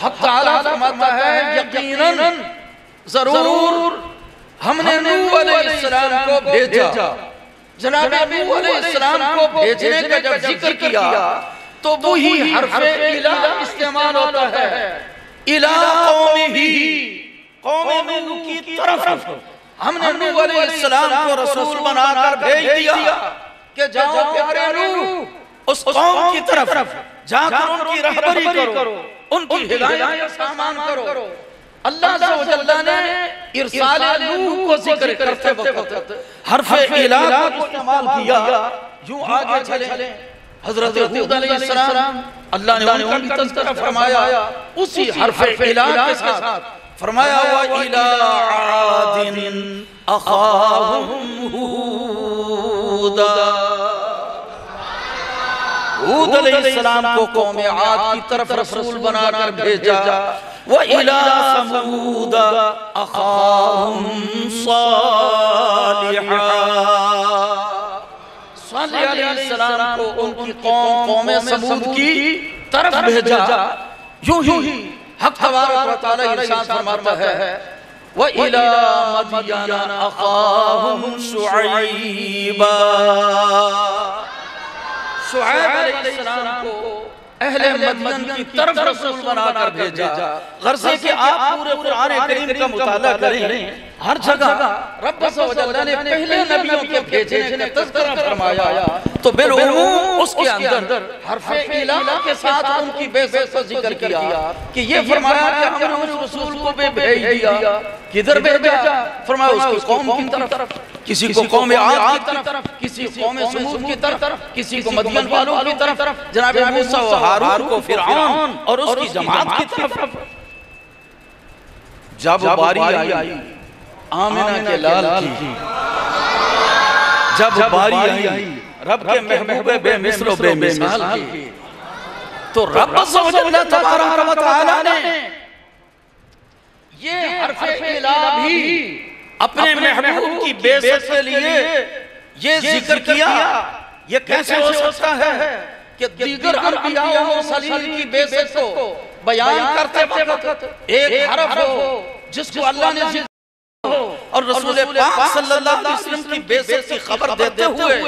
حق تعالیٰ فرماتا ہے، یقیناً ضرور ہم نے نوح علیہ السلام کو بھیجا۔ جناب نوح علیہ السلام کو بھیجنے کا جب ذکر کیا، تو وہی حرف الہ استعمال ہوتا ہے۔ الہ قوم ہی، قوم نوح کی طرف۔ ہم نے نوح علیہ السلام کو رسول بنا کر بھیج دیا کہ جاؤ پیارے نوح اس قوم کی طرف۔ جا کر ان کی رہبری کرو ان کی ہدایت سامان کرو۔ اللہ عز و جلہ نے ارسال نوح کو ذکر کرتے وقت حرف الہ کو استعمال کیا یوں آگے چلے۔ حضرت حود علیہ السلام اللہ نے ان کا بھی تذکرہ فرمایا۔ اسی حرف الہ کے ساتھ فرمایا وَإِلَىٰ عَادٍ أَخَاهُمْ هُودًا حود علیہ السلام کو قوم عاد کی طرف رسول بنا کر بھیجا وَإِلَىٰ سَمُودَ أَخَاهُمْ صَالِحًا۔ صالح علیہ السلام کو ان کی قوم قوم سمود کی طرف بھیجا۔ یوں ہی حق تبارک و تعالی ارشاد فرماتا ہے۔ وَإِلَىٰ مَدْيَنَ أَخَاهُمْ شُعَيْبًا شعیب علیہ السلام کو اہل مدین کی طرف رسول بنا کر بھیجا۔ غرضے کہ آپ پورے قرآن کریم کا مطالعہ کریں۔ ہر جگہ رب سوجلہ نے پہلے نبیوں کے بھیجنے کا تذکرہ فرمایا۔ تو بالعموم اس کے اندر حرف الہ کے ساتھ ان کی بیزت کو ذکر کیا۔ کہ یہ فرمایا کہ ہم نے اس رسول کو بھی بھیج دیا۔ کدھر بھیجا؟ فرمایا اس کی قوم کی طرف۔ کسی کو قوم عاد کی طرف کسی قوم سمود کی طرف کسی کو مدین والوں کی طرف جناب موسیٰ و حارون کو فرعون اور اس کی جماعت کی طرف۔ جب باری آئی آمنہ کے لال کی۔ جب باری آئی رب کے محبوب بے مثل و بے مثال کی۔ تو رب اللہ تبارک و تعالی نے یہ حرف الہ بھی اپنے محبوب کی بیست کے لیے یہ ذکر کیا۔ یہ کیسے ہو سکتا ہے کہ دیگر انبیاء و مرسلین کی بیست کو بیان کرتے وقت ایک حرف ہو جس کو اللہ نے ذکر ہو اور رسول پاک صلی اللہ علیہ وسلم کی بیست کی خبر دیتے ہوئے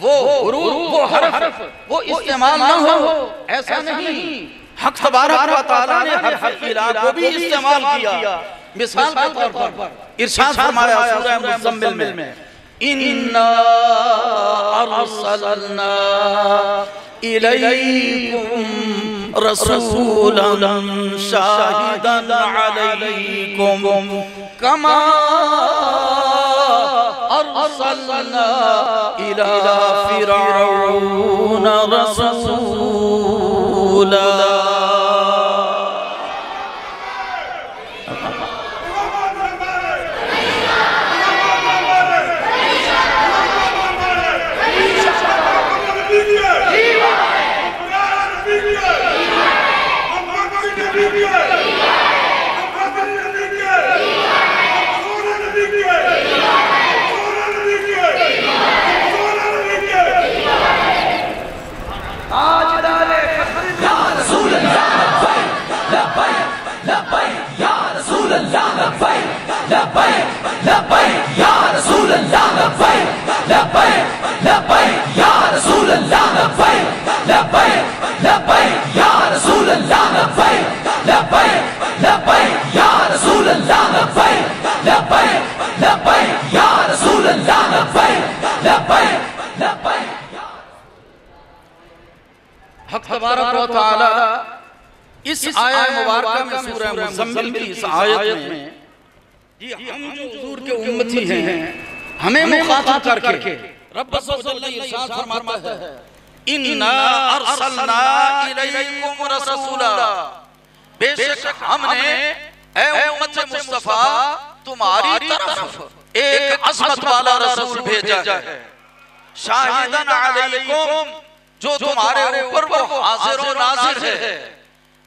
وہ حروف وہ حرف وہ استعمال نہ ہو ایسا نہیں۔ حق تبارک و تعالی نے حرف الہ کو بھی استعمال کیا مثال کے طور پر ارشاد فرمایا سورہ مزمل میں اِنَّا أَرْسَلْنَا إِلَيْكُمْ رَسُولًا شَاهِدًا عَلَيْكُمْ كَمَا أَرْسَلْنَا إِلَى فِرْعَوْنَ رَسُولًا تبارک و تعالی اس آیہ مبارکہ میں سورہ مزمل کی اس آیت میں یہ ہم جو حضور کے امتی ہیں ہمیں مخاطب کر کے رب صلی اللہ علیہ وسلم فرماتا ہے اِنَّا أَرْسَلْنَا إِلَيْكُمْ رَسُولًا بے شک ہم نے اے امت مصطفیٰ تمہاری طرف ایک عظمت والا رسول بھیجا ہے۔ شاہدن علیکم۔ جو تمہارے اوپر وہ حاضر و ناظر ہے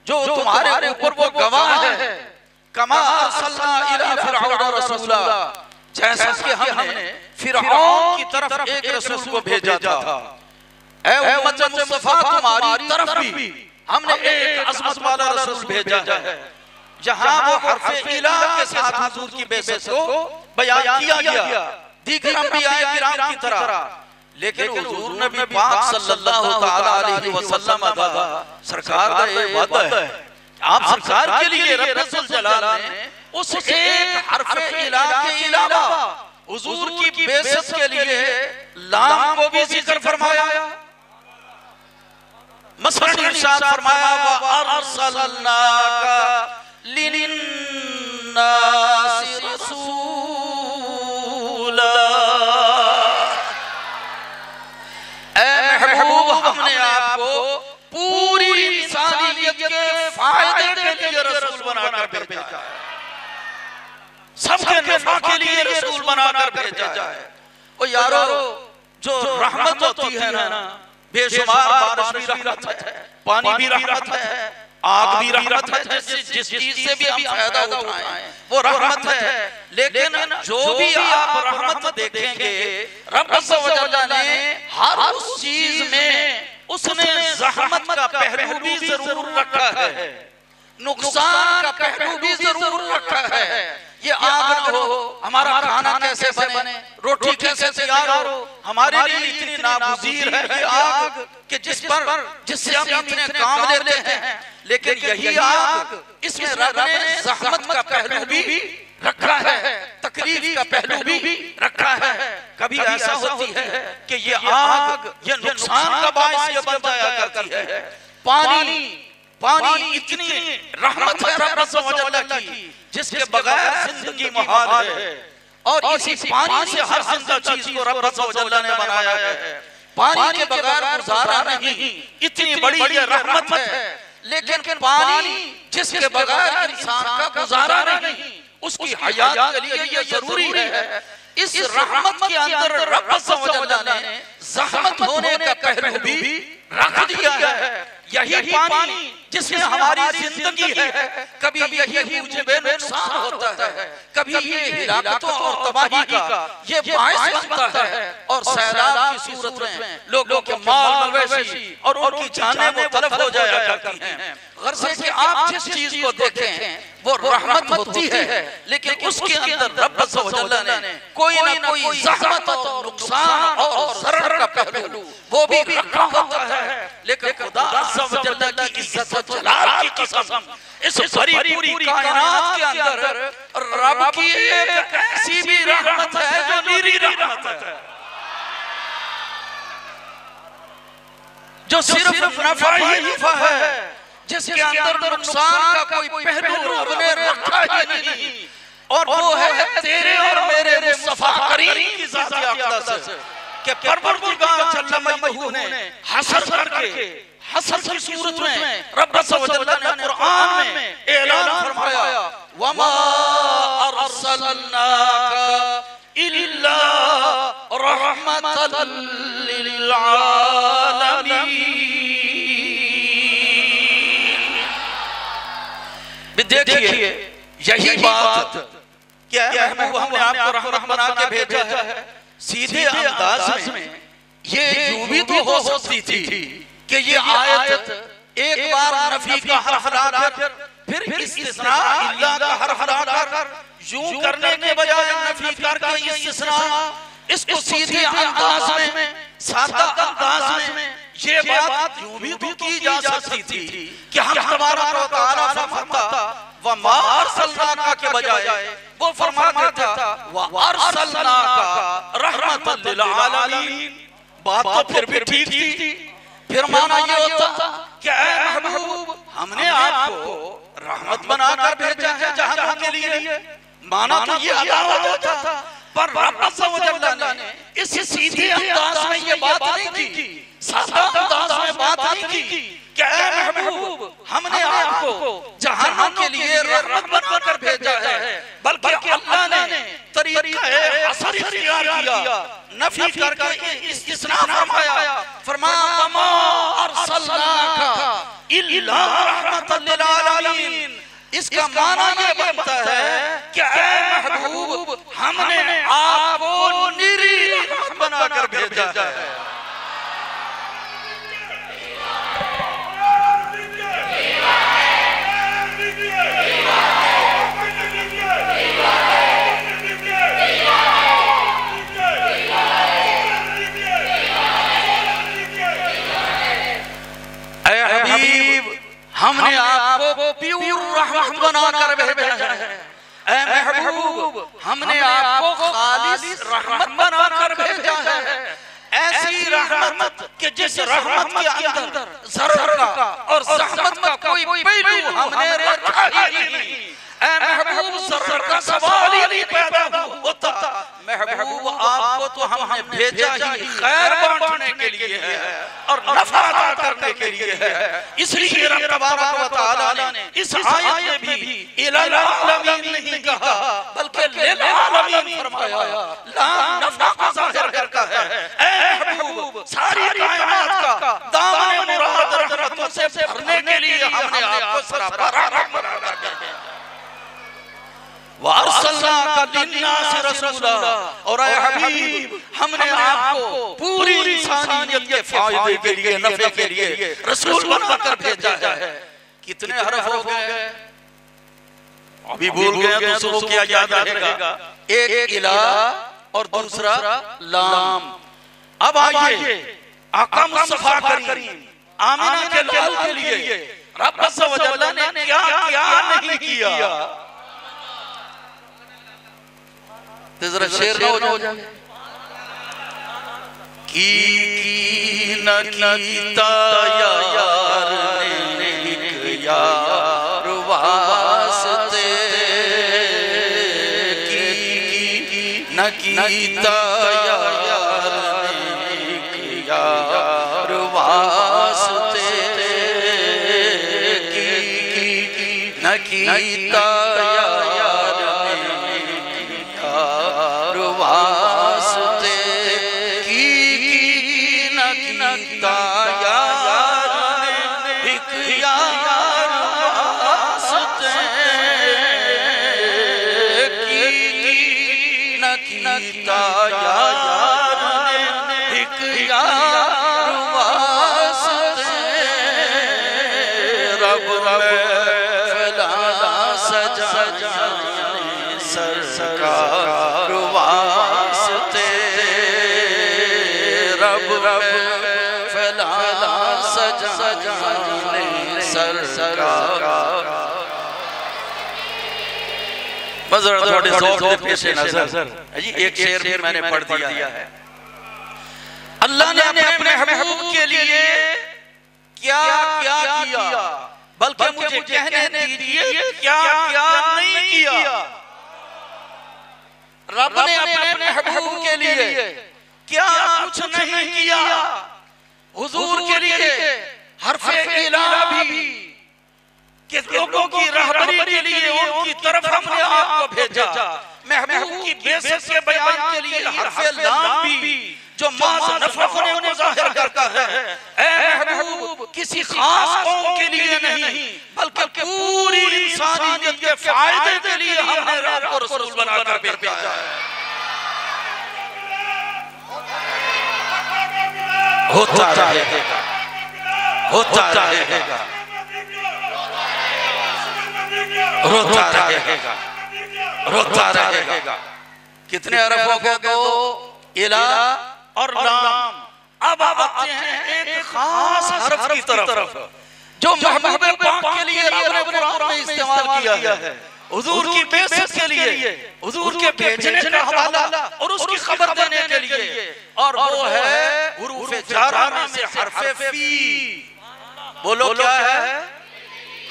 جو تمہارے اوپر وہ گواہ ہے۔ کما ارسلنا الى فرعون رسولا۔ جیسا کہ ہم نے فرعون کی طرف ایک رسول کو بھیجا تھا۔ اے امت مصطفیٰ تمہاری طرف بھی ہم نے ایک عظمت والا رسول بھیجا ہے۔ جہاں وہ حرف الہ کے ساتھ حضور کی بیست کو بیان کیا گیا۔ دیگر انبیاء کرام کی طرح۔ لیکن حضور نبی پاک صلی اللہ علیہ وسلم دا سرکار دا یہ وعدہ ہے۔ آپ سرکار کے لیے رب رسول جلال نے اس ایک حرف الہ کے علاوہ حضور کی بیست کے لیے لام کو بھی ذکر فرمایا۔ مثلا ارشاد فرمایا وَأَرْسَلْنَاكَ لِلنَّاسِ کے فائدے کے لیے رسول بنا کر بھیجا ہے۔ سب کے نفع کے لیے رسول بنا کر بھیجا ہے۔ او یارو، جو رحمت ہوتی ہے نا، بے شمار بارش بھی رحمت ہے، پانی بھی رحمت ہے، آگ بھی رحمت ہے، جس چیز سے بھی ہم فائدہ اٹھائیں، وہ رحمت ہے۔ لیکن جو بھی آپ رحمت دیکھیں گے، رب سوجلہ نے ہر اس چیز میں اس نے زحمت کا پہلو بھی ضرور رکھا ہے۔ نقصان کا پہلو بھی ضرور رکھا ہے۔ یہ آگ نہ ہو ہمارا کھانا کیسے بنے؟ روٹی کیسے تیار ہو؟ ہمارے لیے اتنی ناگزیر ہے یہ آگ کہ جس پر جس سے ہم اتنے کام لیتے ہیں۔ لیکن یہی آگ اس میں رب نے زحمت کا پہلو بھی رکھا ہے تکلیف کا پہلو بھی رکھا ہے۔ کبھی ایسا ہوتی ہے کہ یہ آگ یہ نقصان کا باعث یہ بن جایا کرتی ہے۔ پانی پانی اتنی رحمت ہے رب سوجلہ کی جس کے بغیر زندگی محال ہے۔ اور اسی پانی سے ہر زندہ چیز کو رب سوجلہ نے بنایا ہے۔ پانی کے بغیر گزارا نہیں اتنی بڑی یہ رحمت ہے۔ لیکن پانی جس کے بغیر انسان کا گزارا نہیں۔ اس کی حیات کے لیے یہ ضروری ہے۔ اس رحمت کے اندر رب سوجلہ نے زحمت ہونے کا پہلو بھی رکھ دیا ہے۔ یہی پانی جس میں ہماری زندگی ہے۔ کبھی یہی مجھے نقصان ہوتا ہے۔ کبھی یہ ہلاکتوں اور تباہی کا یہ باعث بنتا ہے۔ اور سیلاب کی صورت میں لوگوں کے مال مویشی اور ان کی جانیں وہ طرف ہو جایا کرتی ہیں۔ غرض ہے کہ آپ جس چیز کو دیکھیں وہ رحمت ہوتی ہے لیکن اس کے اندر رب سوجلہ نے کوئی نہ کوئی زحمت اور نقصان اور ضرر کا پہلو وہ بھی رکھا ہوتا ہے۔ لیکن خدا سوجلہ کی عزت و جلال کی قسم اس بھری پوری کائنات کے اندر رب کی ایک ایسی بھی رحمت ہے جو نیری رحمت ہے جو صرف نفع ہی نفع ہے۔ جس کے اندر نقصان کا کوئی پہلو رب نے رکھا ہی نہیں۔ اور وہ ہے تیرے اور میرے مصطفیٰ کریم کی ذات اقدس کہ پروردگار جل مجدہ نے حسر کر کے حسر کی صورت میں رب سوجلہ نے قرآن میں اعلان فرمایا۔ وَمَا أَرْسَلْنَاكَ إِلَّا رَحْمَةً لِلْعَالَمِينَ۔ دیکھئے یہی بات کیا ہے؟ محبوب ہم نے آپ کو رحمت بنا کے بھیجا ہے۔ سیدھے انداز میں یہ یوں بھی تو ہو سکتی تھی کہ یہ آیت ایک بار نفی کا حرف لا کر پھر استثناء اللہ کا حرف لا کر یوں کرنے کے بجائے نفی کر کے استثناء اس کو سیدھے انداز میں سادہ انداز میں یہ بات یوں بھی تو کی جا سکتی تھی کہ ہم و تعالیٰ فرماتا وَمَا أَرْسَلْنَاكَ کے بجائے وہ فرماتا تھا وَأَرْسَلْنَاكَ رَحْمَةً لِلْعَالَمِينَ۔ بات تو پھر بھی ٹھیک تھی۔ پھر مانا یہ ہوتا کہ اے محبوب ہم نے آپ کو رحمت بنا کر بھیجا ہے جہنم کے لیے۔ مانا تو یہ عداوت ہوتا تھا۔ پر رب سوجلہ نے اس سیدھے انداز میں یہ بات نہیں کی۔ سادہ انداز میں بات نہیں کی کہ اے محبوب، ہم نے آپ کو جہنم کے لیے رحمت بنا کر بھیجا ہے، بلکہ اللہ نے طریقہ حسر اختیار کیا، نفی کر کے استثناء فرمایا فرمایا وما ارسلناک الا رحمت للعالمین اس کا معنی یہ بنتا ہے کہ اے محبوب، ہم نے آپ کو نیری رحمت بنا کر بھیجا ہے۔ آپ کو پیور رحمت بنا کر بھیجا ہے۔ اے محبوب ہم نے آپ کو خالص رحمت بنا کر بھیجا ہے۔ ایسی رحمت کہ جس رحمت کے اندر ضرر کا اور زحمت کا کوئی پہلو ہم نے رکھا ہی نہیں۔ اے محبوب ضرر کا سوال ہی نہیں پیدا ہوتا۔ محبوب، آپ کو تو ہم نے بھیجا ہی خیر بانٹنے کے لیے ہے اور نفع عطا کرنے کے لیے ہے۔ اس لیے رب تبارک و تعالی نے اس آیت میں بھی الالعالمین نہیں کہا، بلکہ للعالمین فرمایا، لا نفع کا ظاہر کرتا ہے۔ اے محبوب، ساری کائنات کا دامن مراد رحمت سے بھرنے کے لیے ہم نے آپ کو سراپا رحمت کر بھیجا وَأَرْسَلْنَاكَ لِلنَّاسِ رَسُولًا اور اے حبیب ہم نے آپ کو پوری انسانیت کے فائدے کے لیے نفع کے لیے رسول بنا کر بھیجا ہے۔ کتنے حرف ہو گئے؟ ابھی بھول گئے دوسروں کیا یاد رہے گا۔ ایک الہ اور دوسرا لام۔ اب آئیے۔ آقا مصطفیٰ کریم۔ آمینہ کے لال کے لیے۔ رب عز و جلہ نے کیا کیا نہیں کیا؟ تو ذرا شیر نہ ہو جائے۔ کی کی نہ کیتا یار نے ایک یار واسطے۔ کی کی نہ کیتا یار نے ایک یار واسطے۔ کی نہ کیتا سرکار واسطے رب رب فلا سجا جانے سرکار۔ بزر تھوڑے ذوق دے پیش نظر۔ جی ایک شعر بھی میں نے پڑھ دیا ہے۔ اللہ نے اپنے محبوب کے لیے کیا کیا کیا بلکہ مجھے کہنے دیجیے کیا کیا نہیں کیا؟ رب نے اپنے محبوب کے لیے کیا کچھ نہیں کیا؟ حضور کے لیے حرف الہ بھی۔ کہ لوگوں کی رہبری کے لیے ان کی طرف ہم نے آپ کو بھیجا۔ محبوب کی بیست کے بیان کے لیے حرف لام بھی۔ جو ماز نفق نے ظاہر کرتا ہے۔ اے محبوب کسی خاص قوم کے لیے نہیں بلکہ پوری انسانیت کے فائدے کے لیے ہم نے آپ کو رسول بنا کر بھیجا ہے۔ ہوتا رہے گا۔ ہوتا رہے گا۔ روتا رہے گا۔ روتا رہے گا۔ کتنے عرب گئے دو؟ الہ اور لام اب آتے ہیں ایک خاص حرف کی طرف جو محبوب پاک کے لیے رب نے قرآن میں استعمال کیا ہے۔ حضور کی بیست کے لیے حضور کے بھیجنے کا حوالہ اور اس کی خبر دینے کے لیے۔ اور وہ ہے حروف جارہ میں سے حرف فی۔ بولو کیا ہے؟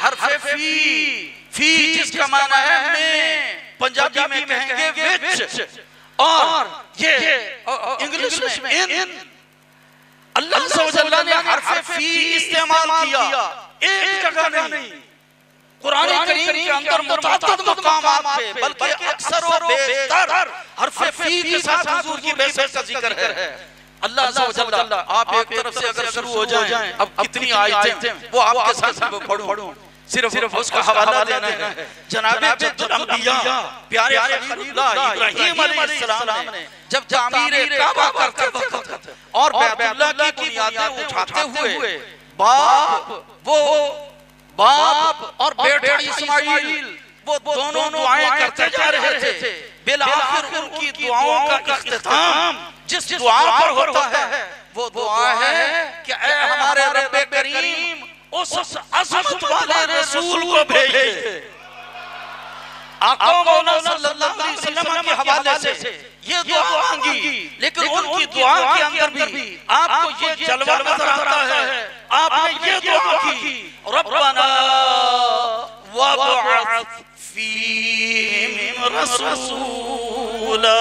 حرف فی۔ فی۔ جس کا معنی ہے میں۔ پنجابی میں کہیں گے وچ۔ اور یہ انگلش میں ان اللہ سو جلہ نے حرف فی استعمال کیا. ایک جگہ نہیں. قرآن کریم کے اندر متعدد مقامات پہ بلکہ اکثر و بیشتر حرف فی کے ساتھ حضور کی بیست کا ذکر ہے۔ اللہ عز و جل آپ ایک طرف سے اگر شروع ہو جائیں اب کتنی آیتیں وہ آپ کے ساتھ پڑھوں۔ صرف اس کا حوالہ دینا ہے۔ جناب جد الانبیاء پیارے خلیل اللہ ابراہیم علیہ السلام نے جب تعمیر کعبہ کرتے وقت اور بیت اللہ کی بنیادیں اٹھاتے ہوئے باپ وہ باپ اور بیٹا اسماعیل وہ دونوں دعائیں کرتے جا رہے تھے۔ بالآخر ان کی دعاؤں کا اختتام جس دعا پر ہوتا ہے وہ دعا ہے کہ اے ہمارے رب کریم اس عظمت والے رسول کو بھیجے۔ آقا مولا صلی اللہ علیہ وسلم کے حوالے سے یہ دعا مانگی۔ لیکن ان کی دعا کے اندر بھی آپ کو یہ جلوہ نظر آتا ہے۔ آپ نے یہ دعا کی۔ ربنا وابعث فیہم رسولا۔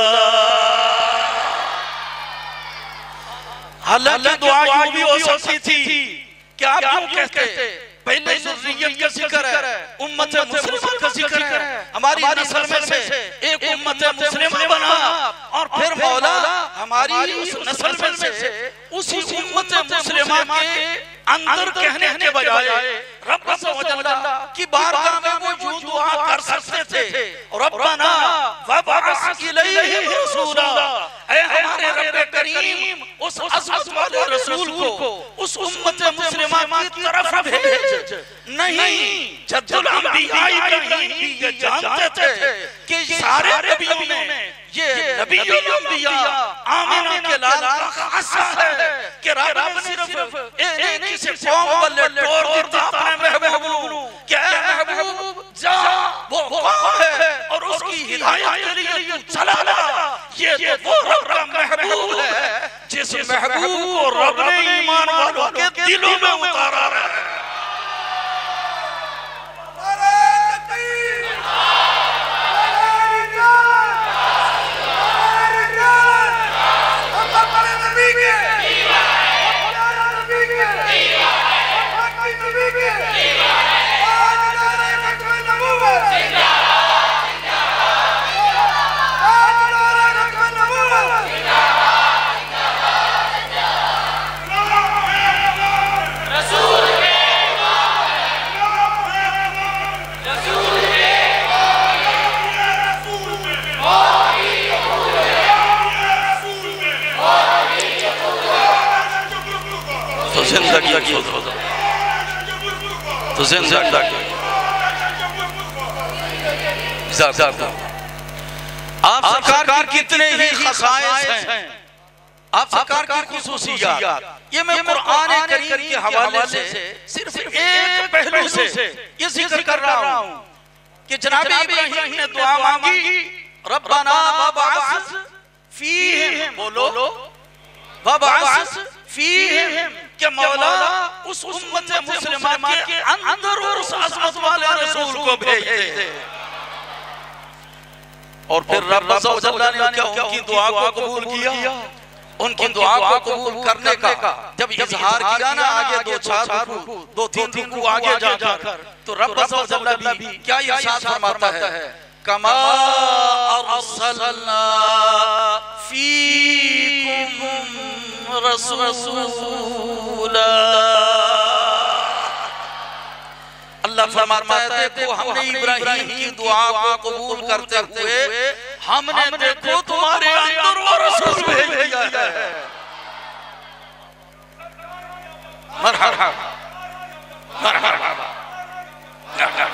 حالانکہ دعا یوں بھی ہو سکتی تھی کہ آپ کیوں کہتے؟ پہلے ذریت کا ذکر ہے امت مسلمہ کا ذکر ہے۔ ہماری نسل میں سے ایک امت مسلمہ بنا۔ اور پھر مولا ہماری اس نسل میں سے اسی امت مسلمہ کے اندر کہنے کے بجائے رب سوجل کی بارگاہ میں وہ جو دعا کر سکتے تھے۔ ربنا وبعث الیہ رسولا۔ اے ہمارے رب کریم اس عظمت والے رسول کو اس امت مسلمہ کی طرف بھیج نہیں جد الانبیاء ابراہیم بھی یہ جانتے تھے کہ سارے نبیوں میں یہ نبی الانبیاء آمینہ کے لال کا خاصہ ہے کہ رب نے صرف ایک سے قوم بلے ٹور دیتا اپنے محبوب کہ اے محبوب جا وہ قوم ہے؟ کی ہدایت کے لیے تو چلا لا یہ تو وہ رب کا محبوب ہے جس محبوب کو رب نے ایمان والوں کے دلوں میں اتارا رہا ہے۔ زندگی کی تو زندگی آپ سرکار کی کتنے ہی خصائص ہیں آپ سرکار کی خصوصیات یہ میں قرآن کریم کے حوالے سے صرف ایک پہلو سے یہ ذکر کر رہا ہوں کہ جناب ابراہیم نے دعا مانگی ربنا وبعث فیہم بولو وبعث فیہم کہ مولا اس امت مسلمہ کے اندر اس عظمت والے رسول کو بھیج دے اور پھر رب اللہ نے کیا ان کی دعا کو قبول کیا؟ ان کی دعا کو قبول کرنے کا۔ جب اظہار کیا نا آگے دو چار رکو دو تین رکو آگے جا کر۔ تو رب اللہ بھی کیا یہ ارشاد فرماتا ہے؟ کما ارسلنا فیکم رسولا۔ اللہ فرماتا ہے دیکھو ہم نے ابراہیم کی دعا کو قبول کرتے ہوئے ہم نے دیکھو تمہارے اندر وہ رسول بھیج دیا ہے۔ مرحبا۔ مرحبا۔ اچھا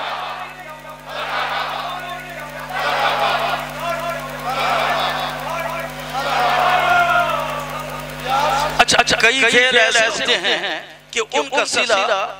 اچھا کئی کھیل ایسے ہیں۔ کہ ان کا صلہ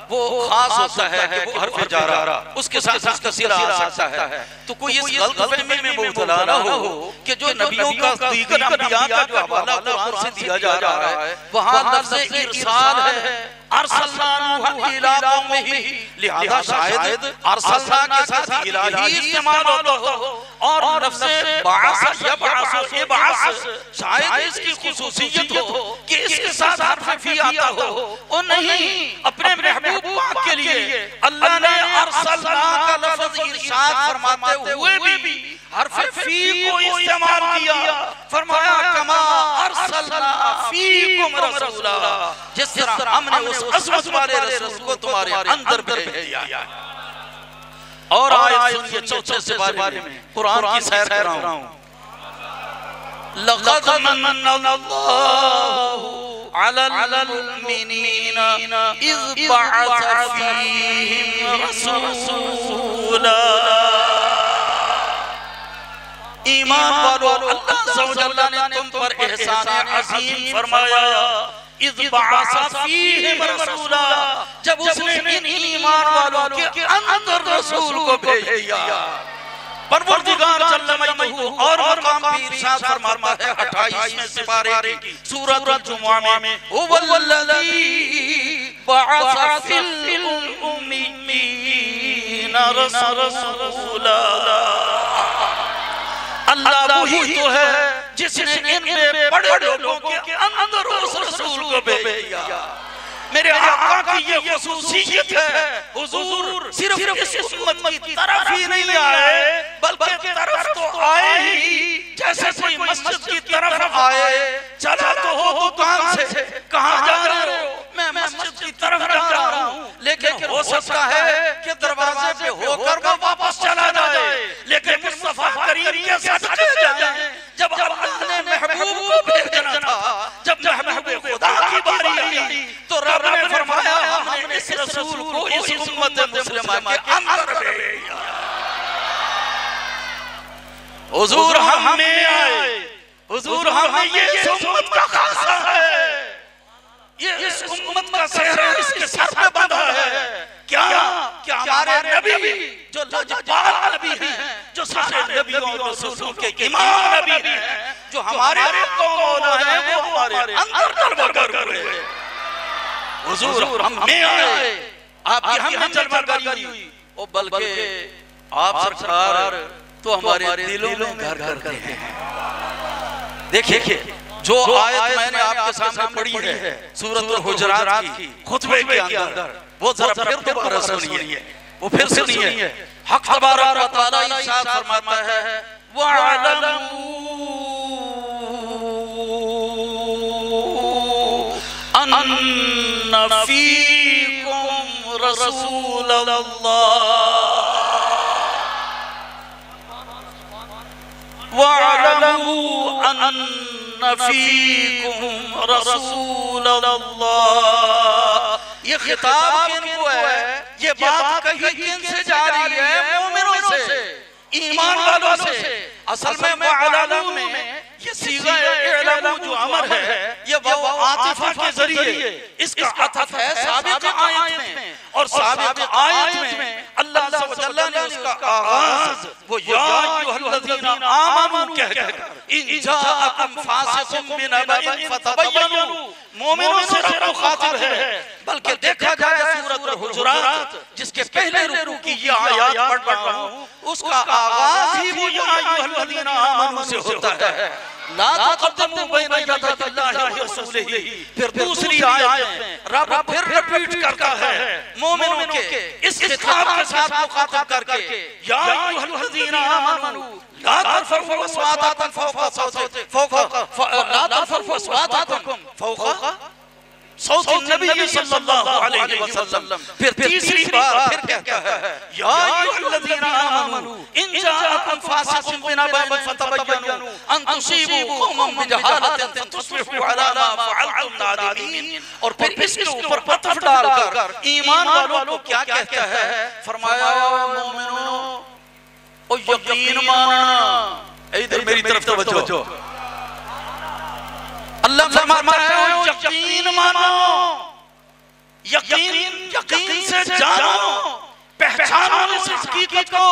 وہ خاص ہوتا ہے کہ وہ حرف جارہ اس کے ساتھ اس کا صلہ آ سکتا ہے۔ تو کوئی اس غلط فہمی میں مبتلا نہ ہو کہ جو نبیوں کا دیگر انبیاء کا جو حوالہ قرآن سے دیا جا رہا ہے وہاں لفظ ارسال ہے ارسلنا نوحا الى قومه لہذا شاید ارسلنا کے ساتھ الہی استعمال ہوتا ہو۔ اور لفظ بعث یبعث ابعث شاید اس کی خصوصیت ہو کہ اس کے ساتھ حرف فی آتا ہو اور نہیں اپنے محبوب پاک کے لیے۔ اللہ نے ارسلنا کا لفظ ارشاد فرماتے ہوئے بھی حرف فی کو استعمال کیا۔ فرمایا کما ارسلنا فیکم رسولا۔ جس طرح ہم نے اس عظمت والے رسول کو تمہارے اندر بھیجا۔ اور آیت سنیے چوتھے سے بارے میں۔ قرآن کی سیر کر رہا ہوں لقد من اللہ على المؤمنين إذ بعث فيهم رسولا. ایمان والو، اللہ سوچ اللہ نے تم پر احسان عظیم فرمایا اذ بعث فیہم رسولا، جب اس نے ان ایمان والوں کے اندر رسول کو بھیج دیا پروردگار جل مجدہ اور مقام بھی ارشاد فرماتا ہے اٹھائیس میں سپارے کی سورۃ الجمعہ میں هو الذی بعث فی الامین رسولا اللہ وہی تو ہے جس نے ان میں بڑے لوگوں کے اندر اس رسول کو بھیجا۔ میرے آقا کی یہ خصوصیت ہے۔ حضور صرف اس امت کی طرف ہی نہیں آئے بلکہ طرف تو آئے ہی۔ جیسے کوئی مسجد کی طرف آئے چلا تو ہو دکان سے کہاں جا رہے ہو؟ میں مسجد کی طرف جا رہا ہوں۔ لیکن ہو سکتا ہے کہ دروازے پہ ہو کر وہ واپس چلا جائے۔ لیکن مصطفیٰ کریم کے صدقے جائیں جب اللہ نے محبوب کو بھیجنا تھا جب محبوب خدا کی باری آئی تو رب نے فرمایا ہم نے اس رسول کو اس امت مسلمہ کے اندر بھیجا۔ حضور ہم میں آئے۔ حضور ہمیں یہ اس امت کا خاصہ ہے۔ یہ اس امت کا سہرہ اس کے سر پہ بندھا ہے۔ کیا؟ کیا؟ ہمارے نبی جو لجبال نبی ہیں جو سارے نبیوں اور رسولوں کے امام نبی ہیں۔ جو ہمارے قوم ہیں وہ ہمارے اندر جلوہ گر ہوئے حضور ہم میں آئے آپ کی ہم ہم جلوہ گری ہوئی۔ او بلکہ آپ سرکار تو ہمارے دلوں میں گھر گھر کرتے ہیں۔ دیکھیں جو آیت میں نے آپ کے سامنے پڑھی ہے سورت الحجرات کی خطبے کے اندر وہ ذرا پھر دوبارہ سنیے وہ پھر سنیے۔ حق تبارک و تعالی ارشاد فرماتا ہے وَعَلَمُوا أَنَّ فِيكُمْ رَسُولَ اللَّهِ وَاعْلَمُوا أَنَّ فِيكُمْ رَسُولَ اللَّهِ یہ خطاب کن کو ہے؟ یہ بات کہیں کن سے جاری ہے؟ مومنوں سے، ایمان والوں سے۔ اصل میں وَعَلَمُوا میں یہ سیغہ اعلمو جو عمر ہے۔ یہ وہ عاطفہ کے ذریعے اس کا عطف ہے سابق آیت میں۔ اور سابق آیت میں اللہ عز و جل نے اس کا آغاز وہ یا ایوہ الذین آمنوا کہہ کر ان جاءکم فاسقم بنبئن فتبینوا۔ مومنوں سے رب مخاطب ہے۔ بلکہ دیکھا جائے سورۃ الحجرات جس کے پہلے رکوع کی یہ آیات پڑھ رہا ہوں اس کا آغاز ہی وہ یا ایوہ الذین آمنوا سے ہوتا ہے۔ لا تقدموا بین یدی اللہ و رسولہ پھر دوسری آیت میں رب پھر ریپیٹ کرتا ہے. مومنوں کے اس خطاب کے ساتھ مخاطب کر کے یا ایوہ الذین آمنوا لا ترفعوا اصواتکم فوق صوت فوق لا ترفعوا اصواتکم فوق صوت النبی صلی اللہ علیہ وسلم. پھر تیسری بار پھر کہتا ہے یا ایوہ الذین آمنوا ان جاءکم فاسقن بنبئن فتبینوا ان تصیبوا قوما بجہالت فتصبحوا علی ما فعلتم نادمین. اور پھر اس کے اوپر پتف ڈال کر ایمان والوں کو کیا کہتا ہے؟ فرمایا مومنوں او یقین ماننا ادھر میری طرف توجہ۔ اللہ فرماتا ہے یقین مانو یقین یقین سے جانو پہچانو اس حقیقت کو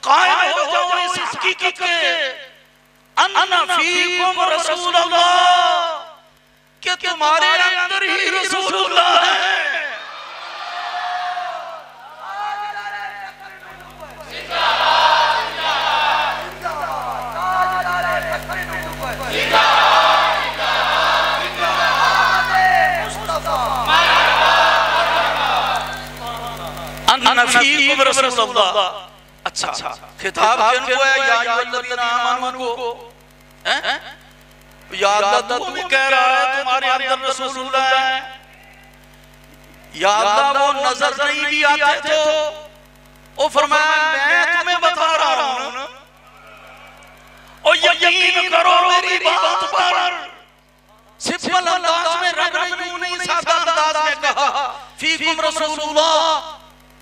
قائم ہو جاؤ اس حقیقت کے انا فیکم رسول اللہ. کہ تمہارے اندر ہی رسول اللہ ہے۔ انا فیکم رسول اللہ۔ اچھا خطاب کن کو ہے یا ایوہ الذین آمنوا کو؟ یا اللہ تو بھی کہہ رہا ہے تمہارے اندر رسول اللہ ہے۔ یا اللہ وہ نظر نہیں بھی آتے تھے۔ وہ فرمایا میں تمہیں بتا رہا ہوں۔ اور یقین کرو میری بات پر۔ سپل انداز میں رب نے یوں نہیں سادہ انداز میں کہا۔ فیکم رسول اللہ۔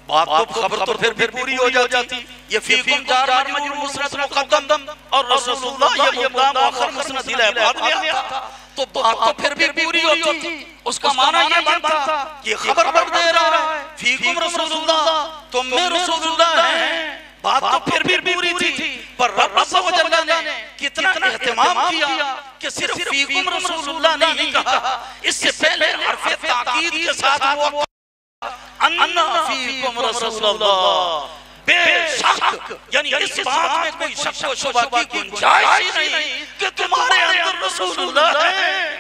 بات تو خبر تو پھر پھر پوری ہو جاتی۔ یہ فیکم جار مجموع مسند مقدم اور رسول اللہ یہ مقام آخر مسند الہ بعد میں آتا تو بات تو پھر بھی پوری ہوتی اس کا معنی یہ بنتا یہ خبر بڑھ دے رہا ہے۔ فیکم رسول اللہ۔ تم میں رسول اللہ ہیں۔ بات تو پھر بھی پوری تھی۔ پر رب عز و جل نے کتنا اہتمام کیا کہ صرف فیکم رسول اللہ نہیں کہا اس سے پہلے حرف تاکید کے ساتھ وہ انا فیکم رسول اللہ. بے شک. یعنی اس بات میں کوئی شک و شبہ کی گنجائش ہی نہیں کہ تمہارے اندر رسول اللہ ہے.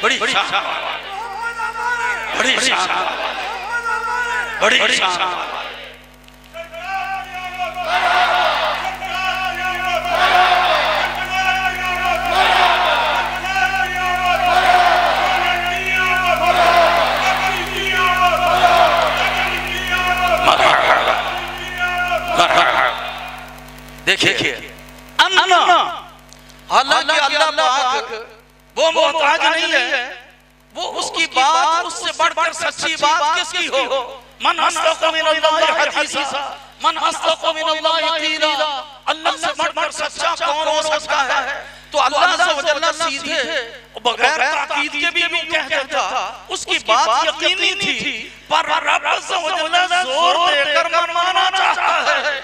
بڑی شان بڑی شان بڑی شان دیکھئے انا۔ حالانکہ اللہ پاک وہ محتاج نہیں ہے۔ وہ اس کی بات اس سے بڑھ کر سچی بات کس کی ہو؟ من اصدق من اللہ حدیثا۔ من اصدق من اللہ قیلا اللہ سے بڑھ کر سچا کون ہو سکتا ہے؟ تو اللہ عز و جل سیدھے بغیر تاکید کے بھی یوں کہہ دیتا اس کی بات یقینی تھی۔ پر رب عز و جل زور دے کر منوانا چاہتا ہے۔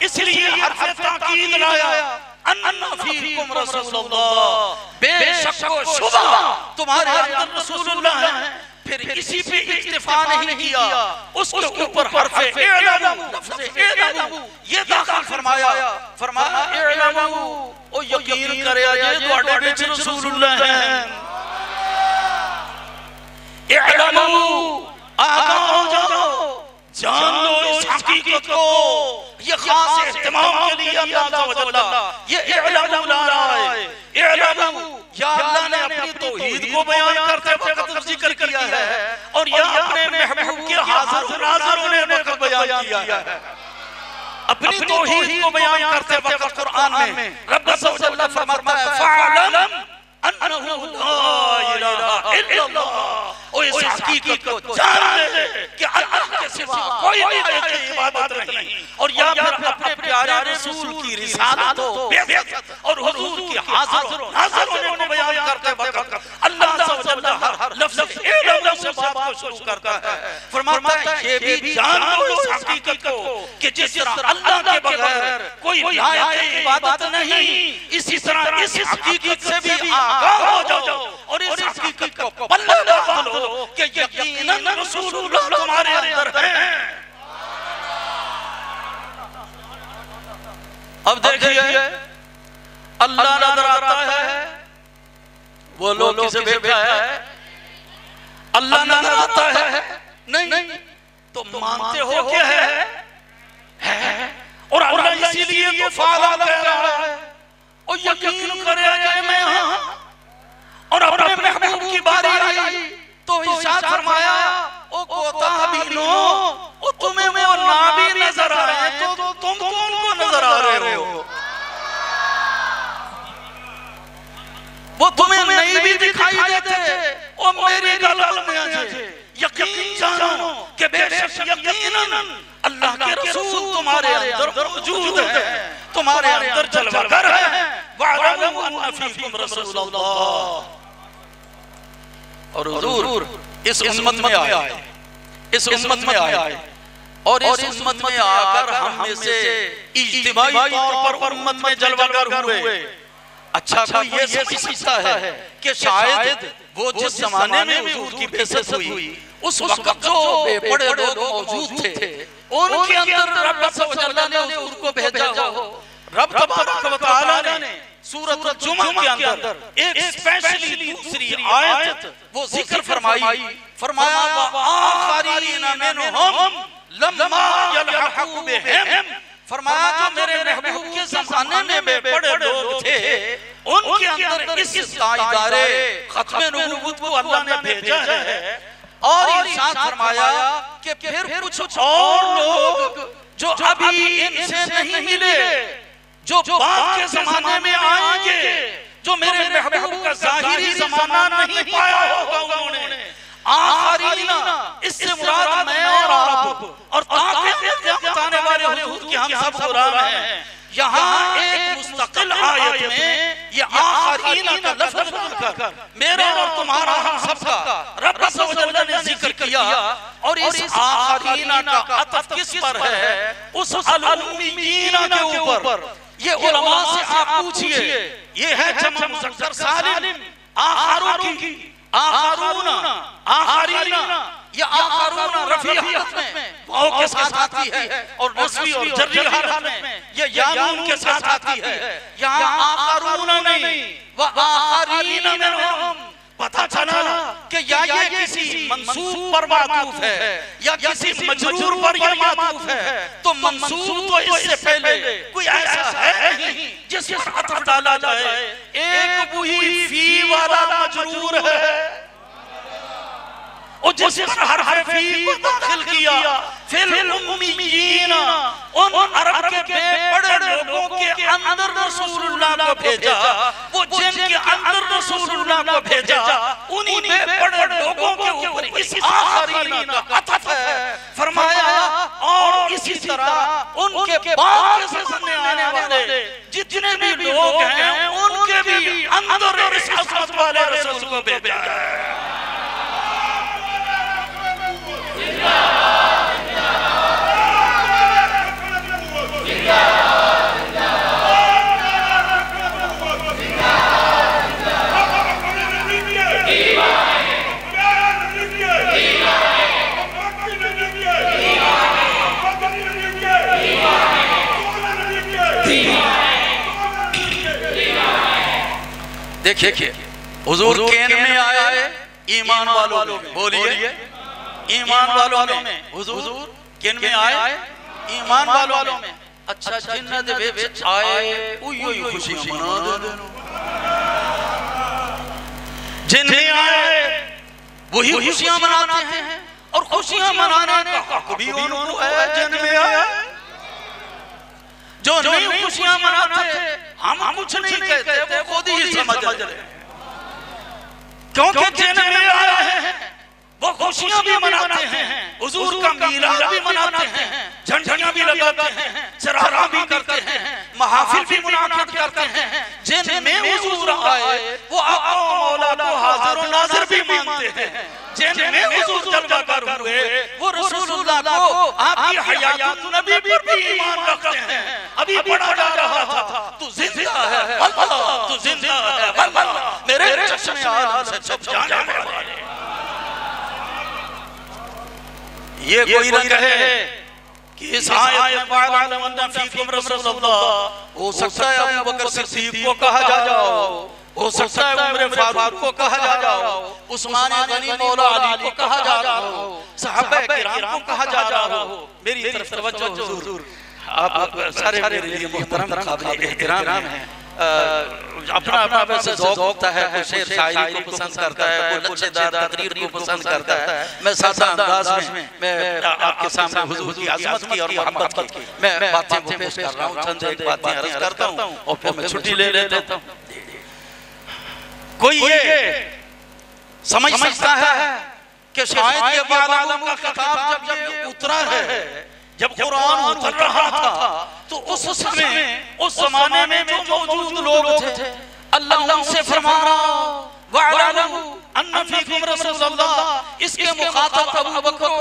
اس لیے حرف تاکید لایا انا فیکم رسول اللہ۔ بے شک و شبہ۔ تمہارے اندر رسول اللہ ہے۔ پھر اسی پہ اکتفا نہیں کیا۔ اس کے اوپر حرف اعلمو لفظ اعلمو یہ داخل فرمایا۔ فرمایا۔ اعلمو او یقین کرے آجے دوڑے بچ رسول اللہ ہے اعلمو آگاہ ہو جاؤ۔ جان لو اس حقیقت کو۔ یہ خاص احتمام کے لیے اللہ عز و جل یہ اعلام لا رہا ہے۔ اعلام یا اللہ نے اپنی توحید کو بیان کرتے وقت ذکر کیا ہے اور یا اپنے محبوب کے حاضر و ناظر ہونے وقت بیان کیا ہے۔ اپنی توحید کو بیان کرتے وقت قرآن میں رب عز و جل فرماتا ہے فَعْلَمْ انہو لا الہ الا اللہ۔ او اس حقیقت کو جان دے کہ اللہ کے سوا کوئی لائق عبادت نہیں۔ اور یا پھر اپنے پیارے رسول کی رسالت و بیعت اور حضور کی حاضر و ناظر ہونے کو بیان کرتے وقت اللہ عز و جل ہر لفظ علم سے بات کو شروع کرتا ہے۔ فرماتا ہے یہ بھی جان دو اس حقیقت کو کہ جس طرح اللہ کے بغیر کوئی لائق عبادت نہیں۔ اسی طرح اس حقیقت سے بھی آگاہ ہو جاؤ اور اس حقیقت کو پلے ڈال لو کہ یقیناً رسول اللہ تمہارے اندر ہے اب دیکھئے اللہ نظر آتا ہے وہ لوگ کسے دیکھا ہے اللہ نظر آتا ہے۔ نہیں تو مانتے ہو کیا ہے؟ اور اللہ اسی لیے تو فعلا کہہ رہا ہے۔ اور یقین کرے آجائے میں ہاں۔ اور اپنے محبوب کی باری آئی۔ تو اشارت فرمایا او کوتا بینو او تمہیں وہ نابی نظر آ رہے ہیں۔ تو تم کون کو نظر آ رہے ہو؟ وہ تمہیں نہیں بھی دکھائی دیتے۔ او میری گلال میں آجے یقین جانو کہ بے شک یقیناً اللہ کے رسول تمہارے اندر موجود ہے۔ تمہارے اندر جلوہ گر ہے۔ وَعْلَمُ أَنَّ فِيكُمْ رَسُولَ اللَّهِ۔ اور حضور اس امت میں آئے۔ اس امت میں آئے۔ اور اس امت میں آکر ہم میں سے اجتماعی طور پر امت میں جلوہ گر ہوئے۔ اچھا کوئی یہ سمجھ سکتا ہے کہ شاید وہ جس زمانے میں حضور کی بیست ہوئی اس وقت جو بے پڑے لوگ موجود تھے ان کے اندر رب جل نے حضور کو بھیجا ہو۔ رب تبارک و تعالی نے سورت الجمعہ کے اندر ایک سپیشلی دوسری آیت وہ ذکر فرمائی فرمایا وآخرین منہم لما یلحقو بہم۔ فرمایا جو میرے محبوب کے زمانے میں بے بڑے لوگ تھے ان کے اندر اس ادارے ختم نبوت کو اللہ نے بھیجا ہے۔ اور ارشاد فرمایا کہ پھر کچھ اور لوگ جو ابھی ان سے نہیں ملے جو بعد کے زمانے میں آئیں گے جو میرے محبوب کا ظاہری زمانہ نہیں پایا ہوگا انہوں نے۔ آخرین، اس سے مراد میں اور آپ اور تاکہ میں قیامت آنے والے حضور کی ہم سب غلام ہیں یہاں ایک مستقل آیت میں یہ آخرین کا لفظ بول کر میرا اور تمہارا ہم سب کا، رب عز و جل نے ذکر کیا، اور اس آخرین کا عطف کس پر ہے؟ اس الامیین کے اوپر۔ یہ علماء سے آپ پوچھئے، یہ ہے جمع مذکر سالم آخرون کی۔ آخرون، آخرین یہ آخرون رفیع حالت میں واؤ کے ساتھ آتی ہے؟ اور نسوی اور جری حالت میں، یہ یانون کے ساتھ آتی ہے۔ یہاں آخرون نہیں وآخرین منہم۔ پتہ چلا کہ یا یہ کسی منصوب پر معطوف ہے یا کسی مجرور پر یہ معطوف ہے؟ تو منصوب تو اس سے پہلے کوئی ایسا ہے نہیں جس پر عطف ڈالا جائے۔ ایک وہی فی والا مجرور ہے۔ جس پر ہر حرفی کو داخل کیا فی الامیین ان عرب کے بے پڑے لوگوں کے اندر رسول اللہ کو بھیجا۔ وہ جن کے اندر رسول اللہ کو بھیجا۔ انہی بے پڑے لوگوں کے اوپر اس آخرین کا عطف ہے۔ فرمایا اور اسی طرح ان کے بعد سے سننے آنے والے جتنے بھی لوگ ہیں ان کے بھی اندر اس عظمت والے رسول کو بھیجا۔ ہے دیکھئے حضور کین میں آئے ایمان والوں میں بولیے ایمان والوں میں۔ حضور کن میں آئے؟ ایمان والوں میں۔ اچھا جنت وچ آئے۔ اوئی اوئی خوشی منا دے۔ جن میں آئے وہی خوشیاں مناتے ہیں۔ اور خوشیاں منانے کا حق بھی ان کو ہے۔ جن میں آئے جو نہیں خوشیاں مناتے ہم کچھ نہیں کہتے وہ خود ہی سمجھ رہے۔ ہیں کیونکہ جن میں آئے ہیں۔ وہ خوشیاں بھی مناتے ہیں حضور کا میلاد بھی مناتے ہیں جھنڈیاں بھی لگاتے ہیں سرارہ بھی کرتے ہیں محافل بھی منعقد کرتے ہیں جن میں حضور آئے وہ آقا و مولا کو حاضر و ناظر بھی مانتے ہیں۔ جن میں حضور جلوہ کر ہوئے وہ رسول اللہ کو آپ کی حیات نبی پر بھی ایمان رکھتے ہیں۔ ابھی پڑھا جا رہا تھا تو زندہ ہے واللہ تو زندہ ہے واللہ میرے چشم عالم سے چھپ جانے والے یہ کوئی نہ کہے کہ اس آیت وَعَلَمَ أَنَّ فِيكُمْ رَسُولَ اللَّهِ ہو سکتا ہے ابو بکر صدیق کو کہا جا جاؤ ہو سکتا ہے عمر فاروق کو کہا جا جاؤ عثمان غنی مولا علی کو کہا جا رہا صحابہ کرام کو کہا جا ہو میری طرف توجہ حضور آپ سارے میرے لیے محترم قابل احترام ہیں۔ اپنا اپنا ویسے ذوق ہوتا ہے کوئی شعر شاعری کو پسند کرتا ہے کوئی لچے دار تقریر کو پسند کرتا ہے۔ میں سادہ انداز میں میں آپ کے سامنے حضور کی عظمت کی اور محبت کی۔ میں باتیں وہ پیش کر رہا ہوں چند ایک باتیں عرض کرتا ہوں۔ اور پھر میں چھٹی لے لیتا ہوں۔ کوئی یہ سمجھ سکتا ہے کہ شاید کے بعد عالم کا خطاب جب یہ اترا ہے جب قرآن اتر رہا تھا تو اس سمے اس زمانے میں جو موجود لوگ تھے اللہ ان سے فرما رہا وَعْلَمُوا أَنَّ فِيكُمْ رَسُولَ اللَّهِ اس کے مخاطب ابو بکر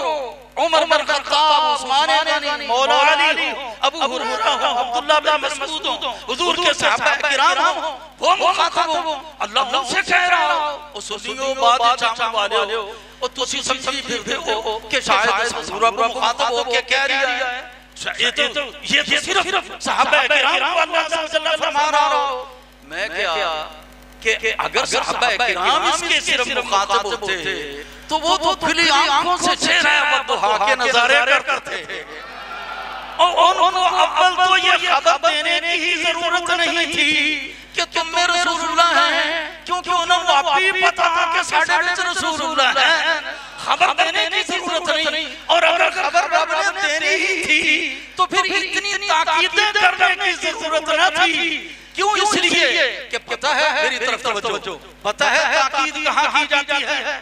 عمر بن خطاب عثمان غنی مولا علی ابو ہریرہ عبداللہ بن مسعود حضور کے صحابہ کرام ہوں وہ مخاطب ہوں اللہ ان سے کہہ رہا ہوں اس سنیوں بات چاہم والے ہو اور تسی سمجھی پھر ہو کہ شاید حضور ابو مخاطب ہو کے کہہ رہا ہے۔ یہ تو صرف صحابہ کرام کو اللہ صلی اللہ فرما رہا ہو۔ میں کیا کہ اگر صحابہ کرام اس کے صرف مخاطب ہوتے تو وہ تو کھلی آنکھوں سے چہرہ وقتحا کے نظارے کرتے تھے۔ اور ان کو اول تو یہ خبر دینے کی ہی ضرورت نہیں تھی۔ کہ تم میں رسول اللہ ہیں، کیونکہ انہوں نے اپنی پتا تھا کہ ساڑھے بچ رسول اللہ ہیں۔ خبر دینے کی ضرورت نہیں۔ اور اگر خبر رب نے دینی ہی تھی، تو پھر اتنی تاکیدیں کرنے کی ضرورت نہ تھی۔ کیوں اس لیے کہ پتہ ہے، میری طرف توجہ۔ پتہ ہے تاکید کہاں کی جاتی ہے۔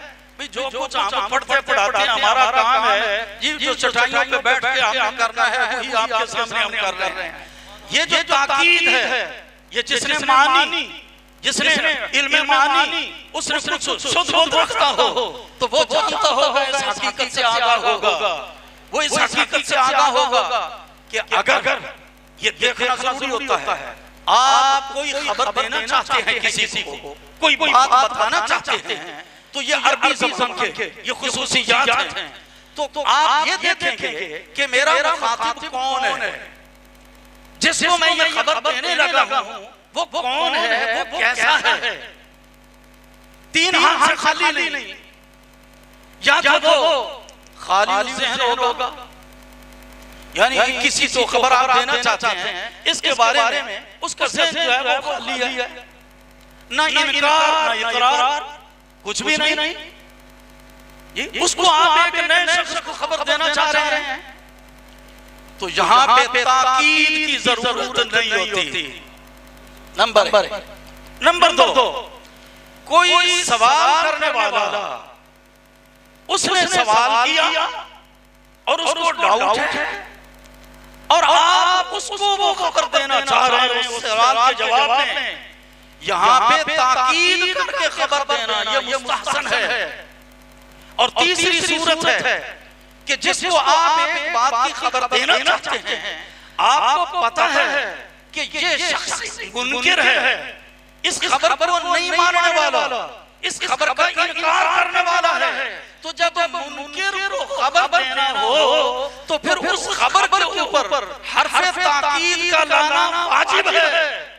جو کچھ ہم پڑھتے پڑھاتے ہیں ہمارا کام ہے یہ جو چٹائیوں پہ بیٹھ کے ہم کرنا ہے، وہی آپ کے سامنے ہم کر رہے ہیں۔ یہ جو تاکید ہے یہ جس نے مانی جس نے علم مانی اس نے کچھ شد بود رکھتا ہو تو وہ جانتا ہوگا اس حقیقت سے آگاہ ہوگا۔ وہ اس حقیقت سے آگاہ ہوگا کہ اگر یہ دیکھنا ضروری ہوتا ہے آپ کوئی خبر دینا چاہتے ہیں کسی کو۔ کوئی بات بتانا چاہتے ہیں تو یہ عربی زبان کے یہ خصوصیات ہیں۔ تو آپ یہ دیکھیں گے کہ میرا مخاطب کون ہے؟ جس کو میں یہ خبر دینے لگا ہوں وہ کون ہے؟ وہ کیسا ہے؟ تین ہاتھ سے خالی نہیں۔ یا تو وہ خالی ذہن ہوگا۔ یعنی کسی کو خبر آپ دینا چاہتے ہیں اس کے بارے میں اس کا ذہن جو ہے وہ خالی ہے۔ نہ انکار نہ اقرار کچھ بھی نہیں۔ اس کو آپ ایک نئے شخص کو خبر دینا چاہ رہے ہیں۔ تو یہاں پہ تاکید کی ضرورت نہیں ہوتی۔ نمبر نمبر دو۔ کوئی سوال کرنے والا۔ اس نے سوال کیا اور اس کو ڈاؤٹ ہے۔ اور آپ اس کو وہ خبر دینا چاہ رہے ہیں اس سوال کے جواب میں۔ یہاں پہ تاکید کر کے خبر دینا یہ مستحسن ہے۔ اور تیسری صورت ہے۔ کہ جس کو آپ ایک بات کی خبر دینا چاہتے ہیں۔ آپ کو پتا ہے کہ یہ شخص منکر ہے۔ اس خبر کو نہیں ماننے والا۔ اس خبر کا انکار کرنے والا ہے۔ تو جب منکر کو خبر دینا ہو تو پھر اس خبر کے اوپر حرف تاکید کا لانا واجب ہے۔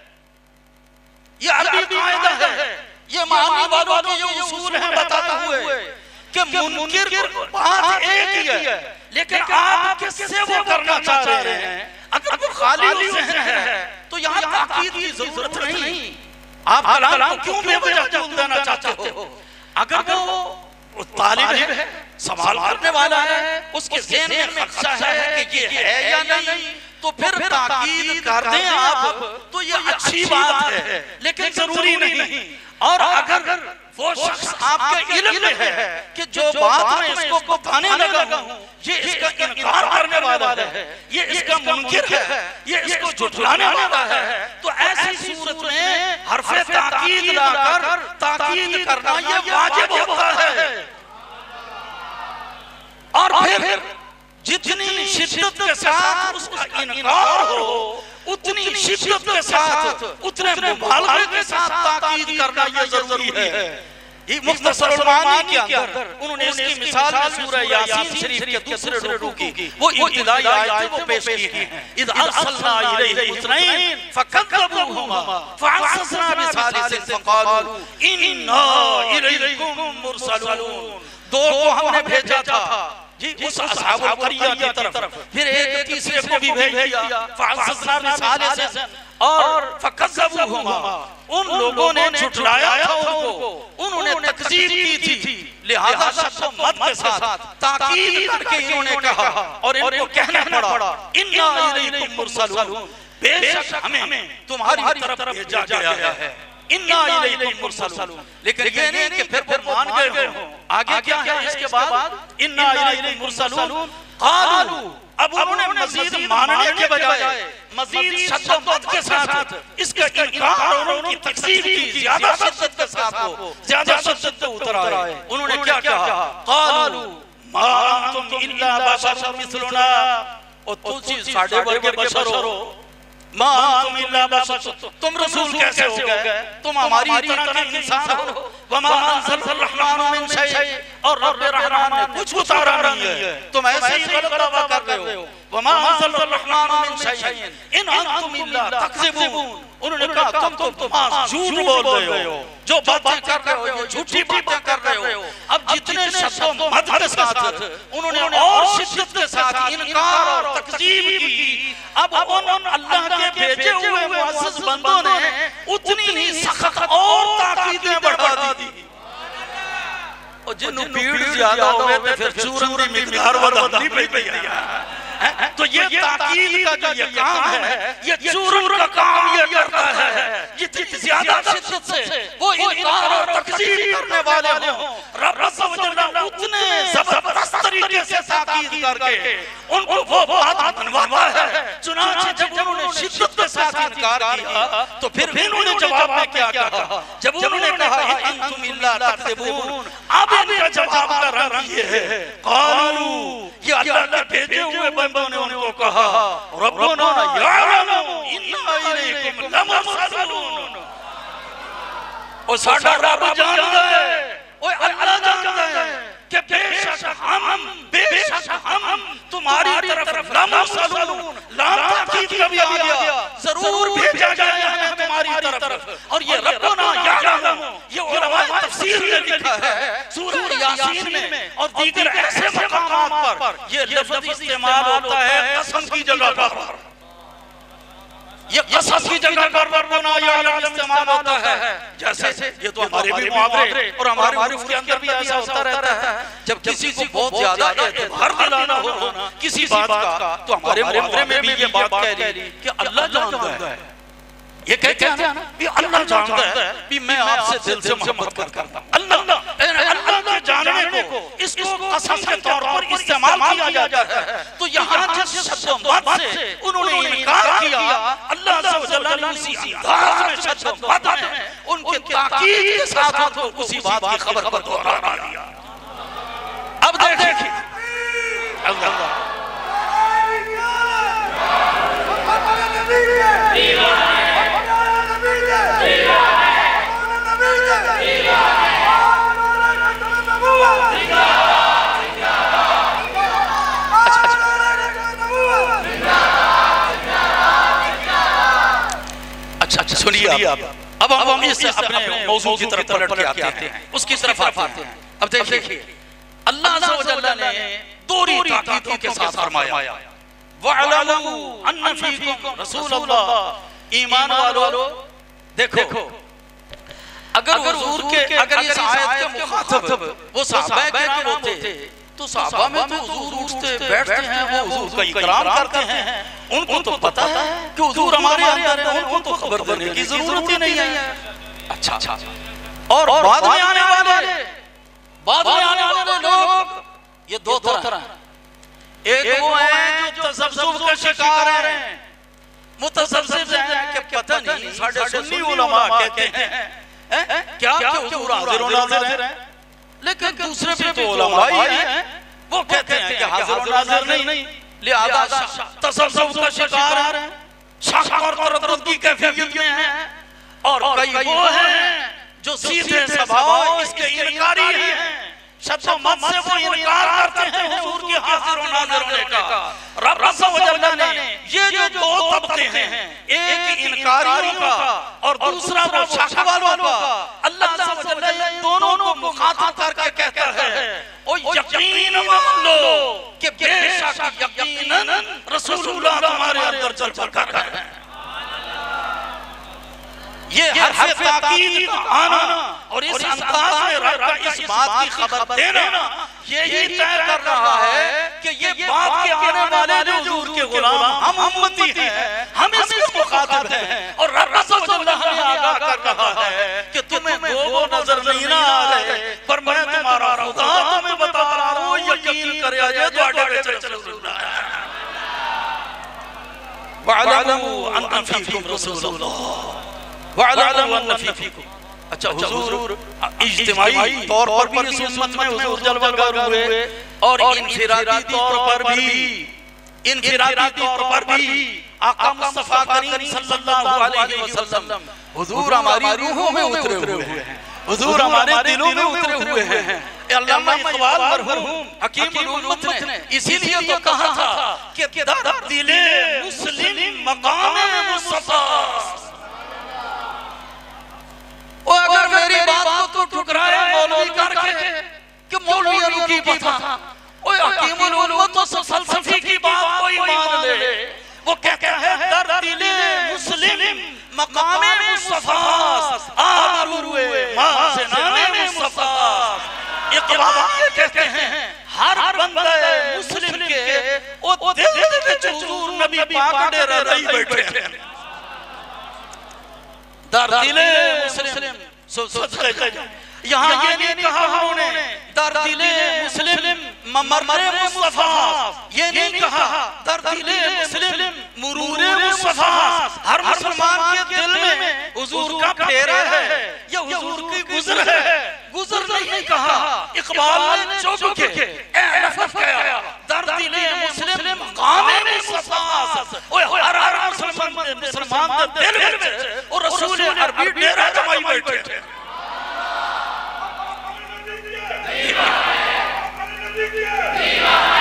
یہ عربی قاعدہ ہے۔ یہ معنی والوں کے یہ اصول ہیں بتاتے ہوئے۔ کہ منکر بات ایک ہی ہے۔ لیکن آپ کس سے وہ کرنا چاہ رہے ہیں؟ اگر وہ خالی ذہن ہے تو یہاں تاکید کی ضرورت نہیں۔ آپ کلام کو کیوں بے وجہ چل دینا چاہتے ہو؟ اگر وہ طالب ہے سوال کرنے والا ہے اس کے ذہن میں خدشہ ہے کہ یہ ہے یا نہیں تو پھر تاکید کر دیں آپ۔ تو یہ اچھی بات ہے لیکن ضروری نہیں۔ اور اگر وہ شخص آپ کے علم میں ہے کہ جو بات میں اس کو بتانے لگا ہوں یہ اس کا انکار کرنے والا ہے یہ اس کا منکر ہے یہ اس کو جھٹلانے والا ہے۔ تو ایسی صورت میں حرف تاکید لا کر تاکید کرنا یہ واجب ہوتا ہے۔ اور پھر جتنی شدت کے ساتھ اس کا انکار ہو اتنی شدت کے ساتھ اتنے مبالغے کے ساتھ تاکید کرنا یہ ضروری ہے۔ یہ مختصر المعانی کے اندر انہوں نے اس کی مثال میں سورہ یاسین شریف کے دوسرے رکوع کی۔ وہ ابتدائی آیت وہ پیش کی ہیں۔ اذ ارسلنا الیہ حسنین فکذبوہما فعصصنا بثالث فقالوا انا الیکم مرسلون دو کو ہم نے بھیجا تھا۔ جی اس اصحاب القریہ کی طرف۔ پھر ایک تیسرے کو بھی بھیج دیا۔ فعصصنا بثالث اور فکذبوہما۔ ان لوگوں نے جھٹلایا تھا ان کو۔ انہوں نے تکذیب کی تھی۔ لہذا شخص مد کے ساتھ تاکید کر کے انہوں نے کہا۔ اور ان کو کہنا پڑا۔ اِنَّا اِلَيْكُمْ مُرْسَلُونَ۔ بے شک ہمیں تمہاری طرف بھیجا گیا ہے۔ اِنَّا مُرْسَلُونَ۔ لیکن یہ نہیں کہ پھر پھر مان گئے ہوں۔ آگے کیا ہے اس کے بعد؟ اِنَّا اِلَيْكُمْ مُرْسَلُونَ۔ قَالُوا اب انہوں نے مزید ماننے کے بجائے مزید شد و مد کے ساتھ اس کا انکار اور ان کی تقسیم کی زیادہ شدت کے ساتھ ہو زیادہ شدت سے اتر آئے۔ انہوں نے کیا کہا؟ قالوا ما انتم الا بشر مثلنا۔ اور تجھے ساڑھے برگے بشر ہو ما انتم الا بشر تم رسول کیسے ہو گئے؟ تم ہماری طرح کے انسان ہو۔ وما انزل الرحمن من شیء۔ اور رب رحمان نے کچھ اتارا نہیں ہے۔ تم ایسے ہی غلط دعویٰ کر رہے ہو۔ وما انزل الرحمن من شیء۔ ان انتم الا تکذبون۔ انہوں نے کہا تم تم تم جھوٹ بول رہے ہو۔ جو باتیں کر رہے ہو جھوٹی باتیں کر رہے ہو۔ اب جتنے شخص و مد کے ساتھ انہوں نے اور شدت کے ساتھ انکار اور تکذیب کی اب ان اللہ کے بھیجے ہوئے معزز بندوں نے اتنی ہی سخت اور تاکیدیں بڑھا دی اور جنہوں پیڑ زیادہ ہوئے تھے پھر چورن دی مقدار ودھانی پہ گیا تو یہ تاکید کا جو یہ کام ہے یہ چورن کا کام یہ کرتا ہے۔ جتنی زیادہ شدت سے وہ انکار اور تکذیب کرنے والے ہوں۔ رب جل اتنے زبردست طریقے سے تاکید کر کے ان کو وہ بات بنواتا ہے۔ چنانچہ جب انہوں نے شدت ساتھ انکار کیا تو پھر انہوں نے جواب میں کیا کہا؟ جب انہوں نے کہا انتم اللہ تکذبون، اب ان کا جواب کا رنگ یہ ہے۔ قالو یہ اللہ کے بھیجے ہوئے بندوں نے ان کو کہا، ربنا یعلم انا الیکم لمرسلون۔ اور ساڈا رب جانتا ہے۔ اوے اللہ جانتا ہے۔ کہ بے شک ہم بے شک ہم تمہاری طرف لمرسلون لام تاکید کا بھی آ گیا۔ ضرور بھیجا گیا ہے تمہاری طرف۔ اور یہ ربنا یعلم، یہ علماء تفسیر نے لکھا ہے۔ سورہ یاسین میں اور دیگر ایسے مقامات پر یہ لفظ استعمال ہوتا ہے قسم کی جگہ پر۔ یہ قصص کی جگہ پر ربنا یعلم استعمال ہوتا ہے۔ جیسے یہ تو ہمارے بھی محاورے اور ہمارے عرف کے اندر بھی ایسا ہوتا رہتا ہے۔ جب کسی کو بہت زیادہ اعتبار دلانا ہو کسی بات کا تو ہمارے محاورے میں بھی یہ بات کہہ لی کہ اللہ جانتا ہے۔ یہ کہتے ہیں نا بھی اللہ جانتا ہے بھی میں آپ سے دل سے محبت کرتا ہوں۔ اللہ اللہ کے جاننے کو اس کو قسم کے طور پر استعمال کیا جاتا ہے۔ تو یہاں جس شد و مد سے انہوں نے اسی انداز میں شد و میں ان کے تاکید کے ساتھ ان کو اسی بات کی خبر پر دیا۔ اب دیکھیں اللہ۔ سنیے آپ اب ہم اس اپنے موضوع کی طرف پلٹ کے آتے ہیں۔ اس کی طرف آتے ہیں۔ اب دیکھیں اللہ عز و جل نے دوری تاکیدوں کے ساتھ فرمایا۔ وَعْلَمُوا أَنَّ فِيكُمْ رَسُولَ اللَّهِ۔ ایمان والو دیکھو اگر حضور کے اگر اس آیت کے مخاطب وہ صحابہ کے نام ہوتے تو صحابہ میں تو حضور اٹھتے بیٹھتے ہیں وہ حضور کا اکرام کرتے ہیں۔ ان کو تو پتا ہے کہ حضور ہمارے اندر ہے ان کو تو خبر دینے کی ضرورت ہی نہیں ہے۔ اچھا اور بعد میں آنے والے بعد میں آنے والے لوگ یہ دو طرح ہیں۔ ایک وہ ہیں جو تزبزب کا شکار ہیں۔ متزبزب ہیں کہ پتہ نہیں ساڑھے سنی علماء کہتے ہیں۔ کیا کہ حضور حاضر و ناظر ہیں؟ لیکن دوسرے بھی تو علماء ہی ہیں وہ کہتے ہیں کہ حاضر و ناظر نہیں لہذا تصوف کا شکار ہیں شک اور تردد کی کیفیت میں ہیں۔ اور کئی وہ ہیں جو سیدھے سباؤ اس کے انکاری ہیں۔ شد و مد سے وہ انکار کرتے ہیں حضور کی حاضر و ناظر ہونے کا۔ رب عز و جل نے یہ جو دو طبقے ہیں ایک انکاریوں کا اور دوسرا وہ شک والوں کا۔ مخاطب کر کے کہتا ہے او یقین مان لو کہ بے شک یقیناً رسول اللہ تمہارے اندر چل چل کر ہے یہ حرف تاکید کا آنا اور اس انداز میں رب کا اس بات کی خبر دینا۔ یہی طے کر رہا ہے کہ یہ بات کے آنے والے جو حضور کے غلام ہم امتی ہیں۔ ہم اس کے مخاطب ہیں۔ اور رب صلی اللہ نے آگاہ کر رہا ہے کہ تمہیں وہ وہ نظر نہیں نہ آ رہے پر میں تمہارا خدا تمہیں بتا رہا ہوں یقین کرے آجے تو آڈے چل چل رسول اللہ وَعَلَمُوا أَنَّ فِيكُمْ رَسُولَ اللَّهِ۔ وَعَلَمُوا أَنَّ فِيكُمْ۔ اچھا حضور اجتماعی طور پر بھی اس امت میں حضور جلوہ گر ہوئے۔ اور انفرادی طور پر بھی انفرادی طور پر بھی آقا مصطفیٰ کریم صلی اللہ علیہ وسلم۔ حضور ہماری روحوں میں اترے ہوئے ہیں۔ حضور ہمارے دلوں میں اترے ہوئے ہیں۔ علامہ اقبال مرحوم حکیم الامت نے۔ اسی لیے تو کہا تھا کہ در دل مسلم مقام مصطفیٰ۔ وہ اگر میری بات کو تو ٹھکرائے مولوی کر کے کہ مولوی علی کی پتہ وہ حکیم الامت تو فلسفی کی بات کو ایمان لے۔ وہ کہتا ہے در دل مقام مصطفیٰ ہوئے مازنان مصطفیٰ۔ اقبال کہتے ہیں ہر بندہ مسلم کے او دل میں حضور نبی پاک ڈیرہ رہی بیٹھے ہیں۔ در دل مسلم صدقے یہاں یہ نہیں کہا ہم نے در دل مسلم ممر مصطفیٰ۔ یہ نہیں کہا در دل مسلم۔ مرور مصطفیٰ ہر مسلمان کے دل میں حضور کا پیرا ہے یا حضور کی گزر ہے گزر نہیں کہا اقبال نے چوب کے اے نفت کیا دردی نے مسلم قام مصطفیٰ اے ہر ہر مسلمان کے دل میں اور رسول عربی ڈیرہ جمعی بیٹھے ہیں Viva! Viva!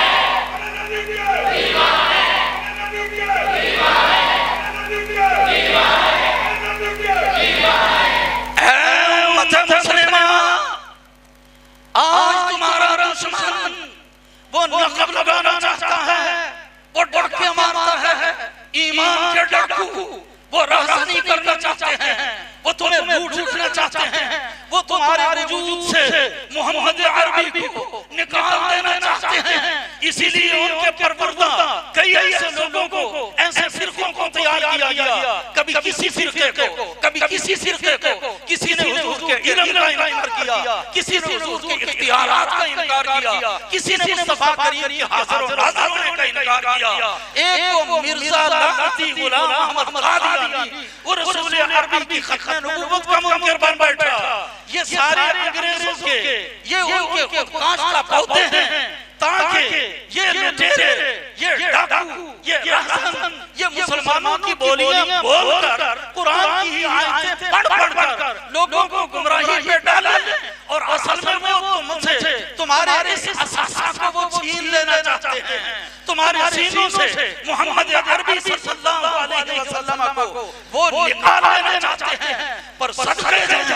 وہ نقب لگانا چاہتا ہے، وہ ڈر مارتا ہے۔ ایمان کے ڈاکو، وہ رہزنی کرنا چاہتے ہیں، وہ تمہیں بھوٹ اٹھنا چاہتے ہیں۔ وہ تمہارے وجود سے محمد عربی کو نکال دینا چاہتے ہیں۔ اسی لیے ان کے پروردہ کئی ایسے لوگوں کو ایسے فرقوں کو تیار کیا گیا۔ کبھی کسی فرقے کو کبھی کسی فرقے کو کسی نے حضور کے علم کا انکار کیا کسی نے حضور کے اختیارات کا انکار کیا کسی نے مصطفیٰ کریم کی حاضر و ناظر ہونے کا انکار کیا۔ ایک کو مرزا لعنتی غلام احمد قادیانی وہ رسول عربی کی ختم نبوت کا منکر بن بیٹھا یہ سارے انگریزوں کے یہ ان کے کا پودے ہیں تاکہ یہ لٹیرے یہ ڈاکو یہ رہزن یہ مسلمانوں کی بولیاں بول کر قرآن کی آیتیں پڑھ پڑھ کر لوگوں کو گمراہی میں ڈالیں اور اصل میں وہ تم سے تمہارے اس اساسہ کو وہ چھین لینا چاہتے ہیں۔ تمہارے سینوں سے محمد عربی صلی اللہ علیہ وسلم کو وہ نکال لینا چاہتے ہیں۔ پر صدقے جائیں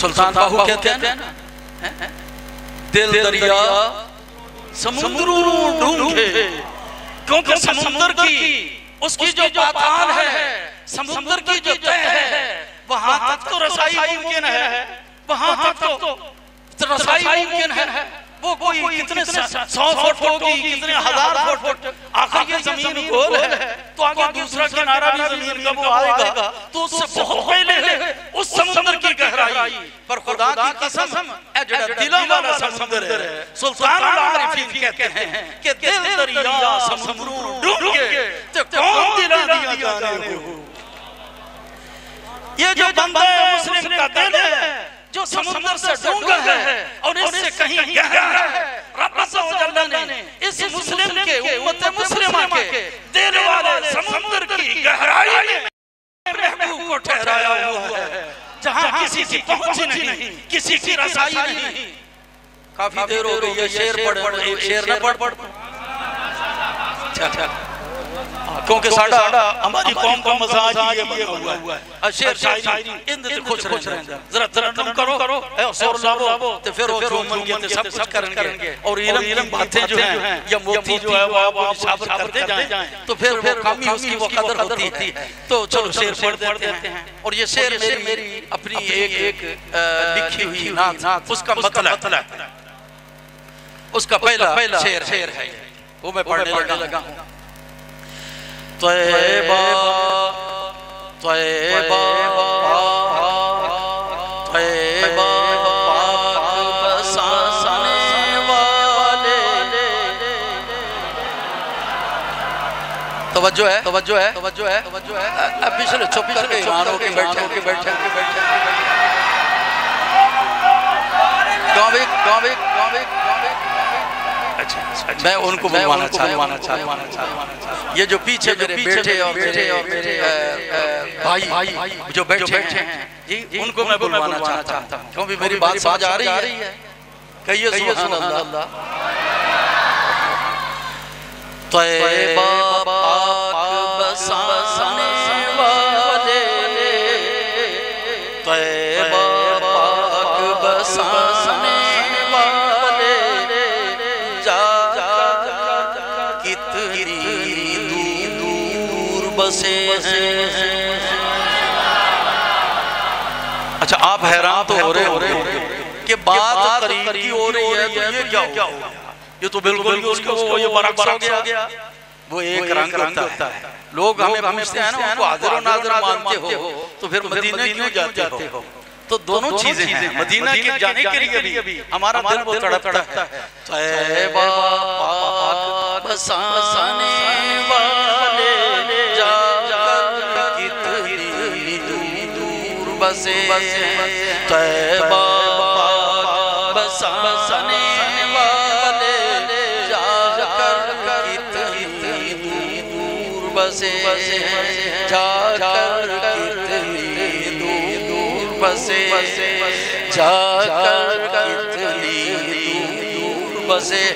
سلطان باہو کہتے ہیں نا؟ دل دریا سمندروں ڈھونڈے۔ کیونکہ سمندر کی اس کی جو پاتال ہے سمندر کی جو تہ ہے وہاں تک تو رسائی ممکن ہے۔ وہاں تک تو رسائی ممکن ہے۔ وہ کوئی کتنے سو فٹ ہوگی کتنے ہزار فٹ آخر یہ زمین گول ہے؟ تو آگے دوسرا کنارہ بھی زمین کا وہ آئے گا۔ تو اس سے بہت پہلے ہے اس سمندر گہرائی۔ پر خدا کی قسم اے جڑا دلوں والا سمندر ہے سلطان العارفین کہتے ہیں کہ دل دریا سمندروں ڈوب کے تو کون دلا دیا جانے ہو؟ یہ جو بندہ مسلم کا دل ہے جو سمندر سے ڈونگا ہے اور اس سے کہیں گہرا ہے۔ رب عز و جل نے اس مسلم کے امت مسلمہ کے دل والے سمندر کی گہرائی میں محبوب کو ٹھہرایا ہوا ہے۔ جہاں کسی کی پہنچ نہیں کسی کی رسائی نہیں۔ کافی دیر ہو گئی یہ شیر پڑھ ایک شیر نہ پڑھ پڑھ۔ اچھا اچھا۔ کیونکہ ساڑھا ہماری قوم کا مزاج یہ بنا ہوا ہے۔ اشیر شاعری اندر تے خوش رہیں گے۔ ذرا ترنم کرو۔ اے سور لابو تے پھر وہ جو من گے سب کچھ کریں گے اور علم باتیں جو ہیں یا موتی جو ہے وہ آپ شابر کرتے جائیں۔ تو پھر وہ کامی اس کی وہ قدر ہوتی ہے۔ تو چلو شیر پڑھ دیتے ہیں۔ اور یہ شیر میری اپنی ایک ایک لکھی ہوئی نات اس کا مطلب اس کا پہلا شیر ہے۔ وہ میں پڑھنے لگا ہوں طیبہ طیبہ طیبہ پاک بسانے والے توجہ ہے توجہ ہے توجہ ہے توجہ ہے اب پچھلے چھپی کر کے ایمان ہو کے بیٹھے ہو کے بیٹھے ہو کے بیٹھے کہاں بھی کہاں بھی کہاں بھی کہاں بھی میں ان کو بلوانا چاہتا ہوں۔ یہ جو پیچھے میرے بیٹے اور میرے بھائی جو بیٹھے ہیں۔ ان کو میں بلوانا چاہتا ہوں۔ کیونکہ میری بات سمجھ آ رہی ہے۔ کہیے سبحان اللہ۔ طیبہ حیران تو ہو رہے ہو رہے کہ بات قریب کی ہو رہی ہے تو یہ کیا ہو گیا؟ یہ تو بالکل اس کو یہ برعکس ہو گیا۔ وہ ایک رنگ ہوتا ہے۔ لوگ ہمیں پوچھتے ہیں نا ان کو حاضر و ناظر مانتے ہو تو پھر مدینہ کیوں جاتے ہو؟ تو دونوں چیزیں ہیں۔ مدینہ کے جانے کے لیے بھی ہمارا دل وہ تڑپتا ہے۔ طیبہ پاک بسانے والے جا کر کتنی دور بسے بسے جا کر کتنی دور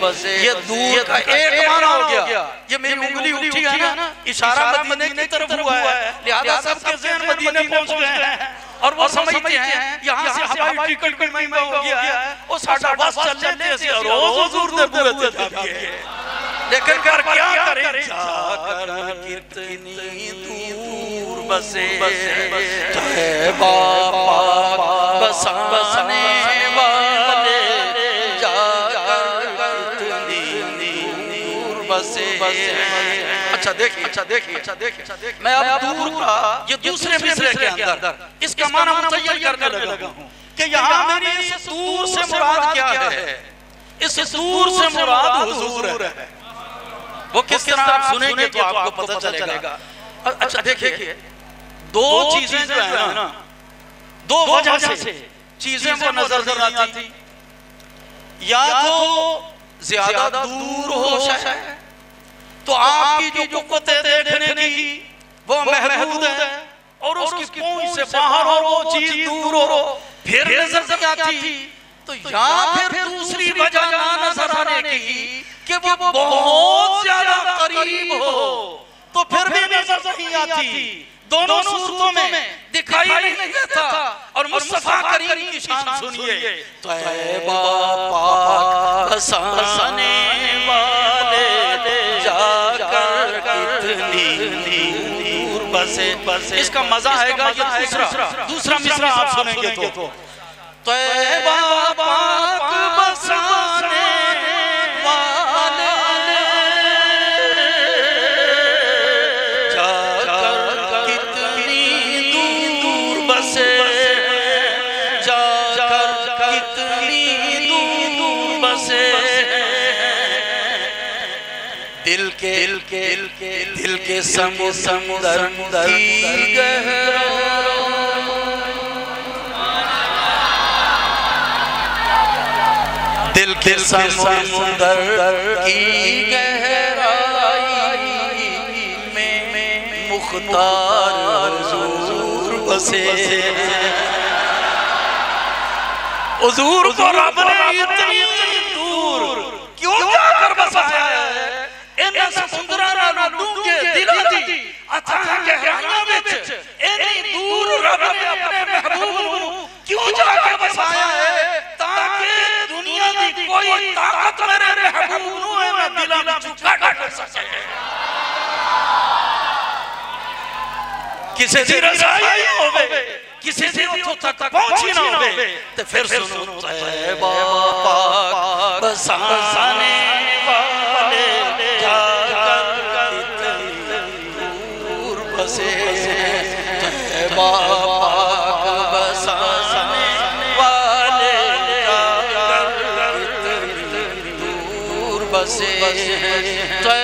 بسے۔ یہ دور کا ایک معنی ہو گیا۔ یہ میری انگلی اٹھی ہے نا اشارہ مدینہ کی طرف ہوا ہے۔ لہذا سب کے ذہن مدینہ پہنچ گئے ہیں۔ اور وہ سمجھتے ہیں یہاں سے ہوائی ٹکٹ بھی مہنگا ہو گیا ہے۔ وہ ساڑھا بس چل لیتے سے روز حضور دے بوئے تھے۔ جاتی ہے لیکن کر کیا کریں جا کر کتنی دور بسے طیبہ پاک بسانے والے جا کر کتنی دور بسے اچھا دیکھیں اچھا دیکھیں اچھا دیکھیں میں اب دور کا یہ دوسرے مصرے کے اندر اس کا معنی متعین کرنے لگا ہوں کہ یہاں میری اس دور سے مراد کیا ہے اس دور سے مراد حضور ہے وہ کس طرح آپ سنیں گے تو آپ کو پتہ چلے گا۔ اچھا دیکھیں دو چیزیں جو ہیں نا دو وجہ سے چیزیں وہ نظر نہیں آتی۔ یا تو زیادہ دور ہو شاہ تو آپ کی جو قوتیں دیکھنے کی وہ محدود ہے۔ اور اس کی پونچ سے باہر ہو وہ چیز دور ہو۔ پھر نظر نہیں آتی تو یا پھر دوسری وجہ نہ نظر آنے کی کہ وہ بہت زیادہ قریب ہو۔ تو پھر بھی نظر نہیں آتی۔ دونوں صورتوں میں دکھائی نہیں دیتا۔ اور مصطفیٰ کریم کی شان سنیے۔ طیبہ پاک بسانے والے جا کر کتنی دور بسے اس کا مزہ ہے گا یہ دوسرا۔ دوسرا مصرہ آپ سنیں گے تو۔ طیبہ پاک سمندر کی گہرا دل کے سمندر کی گہرائی میں مختار حضور بسے۔ حضور کو رب نے اتنی دور کیوں جا کر بسایا ہے ان سمندراں نہ ڈونگے دلاں دی اتھاں گہرائیاں وچ اینی دور رب نے اپنے محبوب نوں کیوں جا کر بسایا ہے تاکہ دنیا دی کوئی طاقت میرے محبوب نوں اے دلاں وچ کٹ کر سکے کسی دی کسی دی اتھو تک پہنچی نہ ہوئے تو پھر سنو طیبہ پاک بسانے دور طیبہ پاک بسانے والے دور بسے۔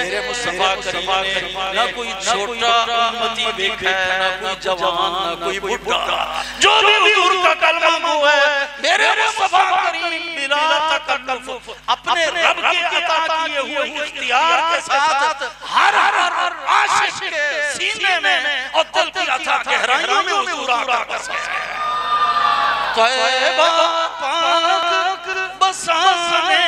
میرے مصطفیٰ کریم نے نہ کوئی چھوٹا امتی دیکھا ہے نہ کوئی جوان نہ کوئی بڑھا جو بھی حضور کا کلمہ گو ہے میرے مصطفیٰ کریم بلا تکلف اپنے رب کے عطا کیے ہوئے اختیار کے ساتھ ہر ہر عاشق کے سینے میں اور دل کی عطا گہرائیوں میں حضور آقا بس ہے۔ طیبہ پاک بسانے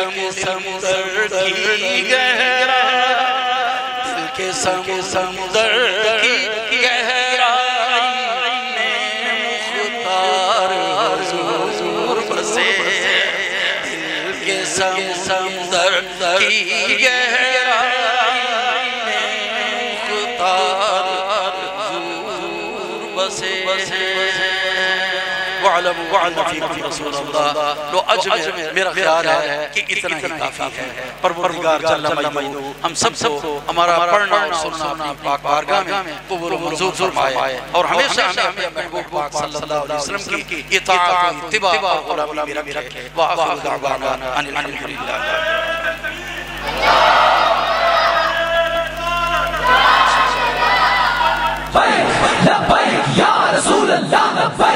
سمندر کی گہرا دل کے سمندر کی گہرا میں مختار حضور بسے دل کے سمندر کی گہرا وعلم وعلم فی رسول اللہ. لو اجمع میرا خیال ہے کہ اتنا ہی کافی ہے. پروردگار جل مجدو ہم سب کو ہمارا پڑھنا اور سننا اپنی پاک بارگاہ میں قبول و منظور فرمائے. اور ہمیشہ ہمیں اپنے محبوب پاک صلی اللہ علیہ وسلم کی اطاعت و اتباع اور غلامی میں رکھے وآخر دعوانا ان الحمدللہ. لبيك يا رسول الله لبيك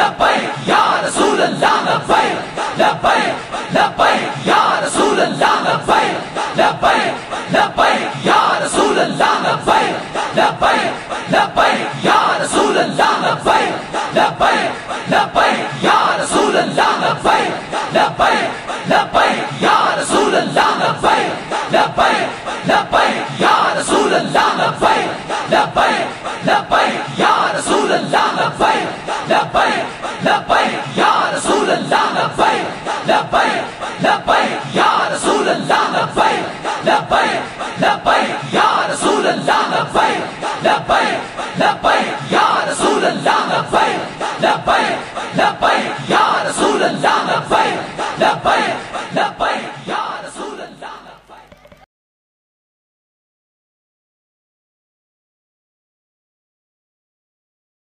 لبيك لبيك يا رسول الله لبيك لبيك لبيك يا رسول الله لبيك لبيك لبيك يا رسول الله لبيك لبيك لبيك يا رسول الله لبيك لبيك لبيك يا رسول الله لبيك لبيك لبيك يا رسول الله لبيك لبيك لبيك يا رسول الله لبيك لبيك لبيك يا رسول الله لبيك لبيك labbaik ya rasul allah labbaik labbaik labbaik ya rasul allah labbaik labbaik labbaik ya rasul labbaik labbaik ya rasul labbaik labbaik ya labbaik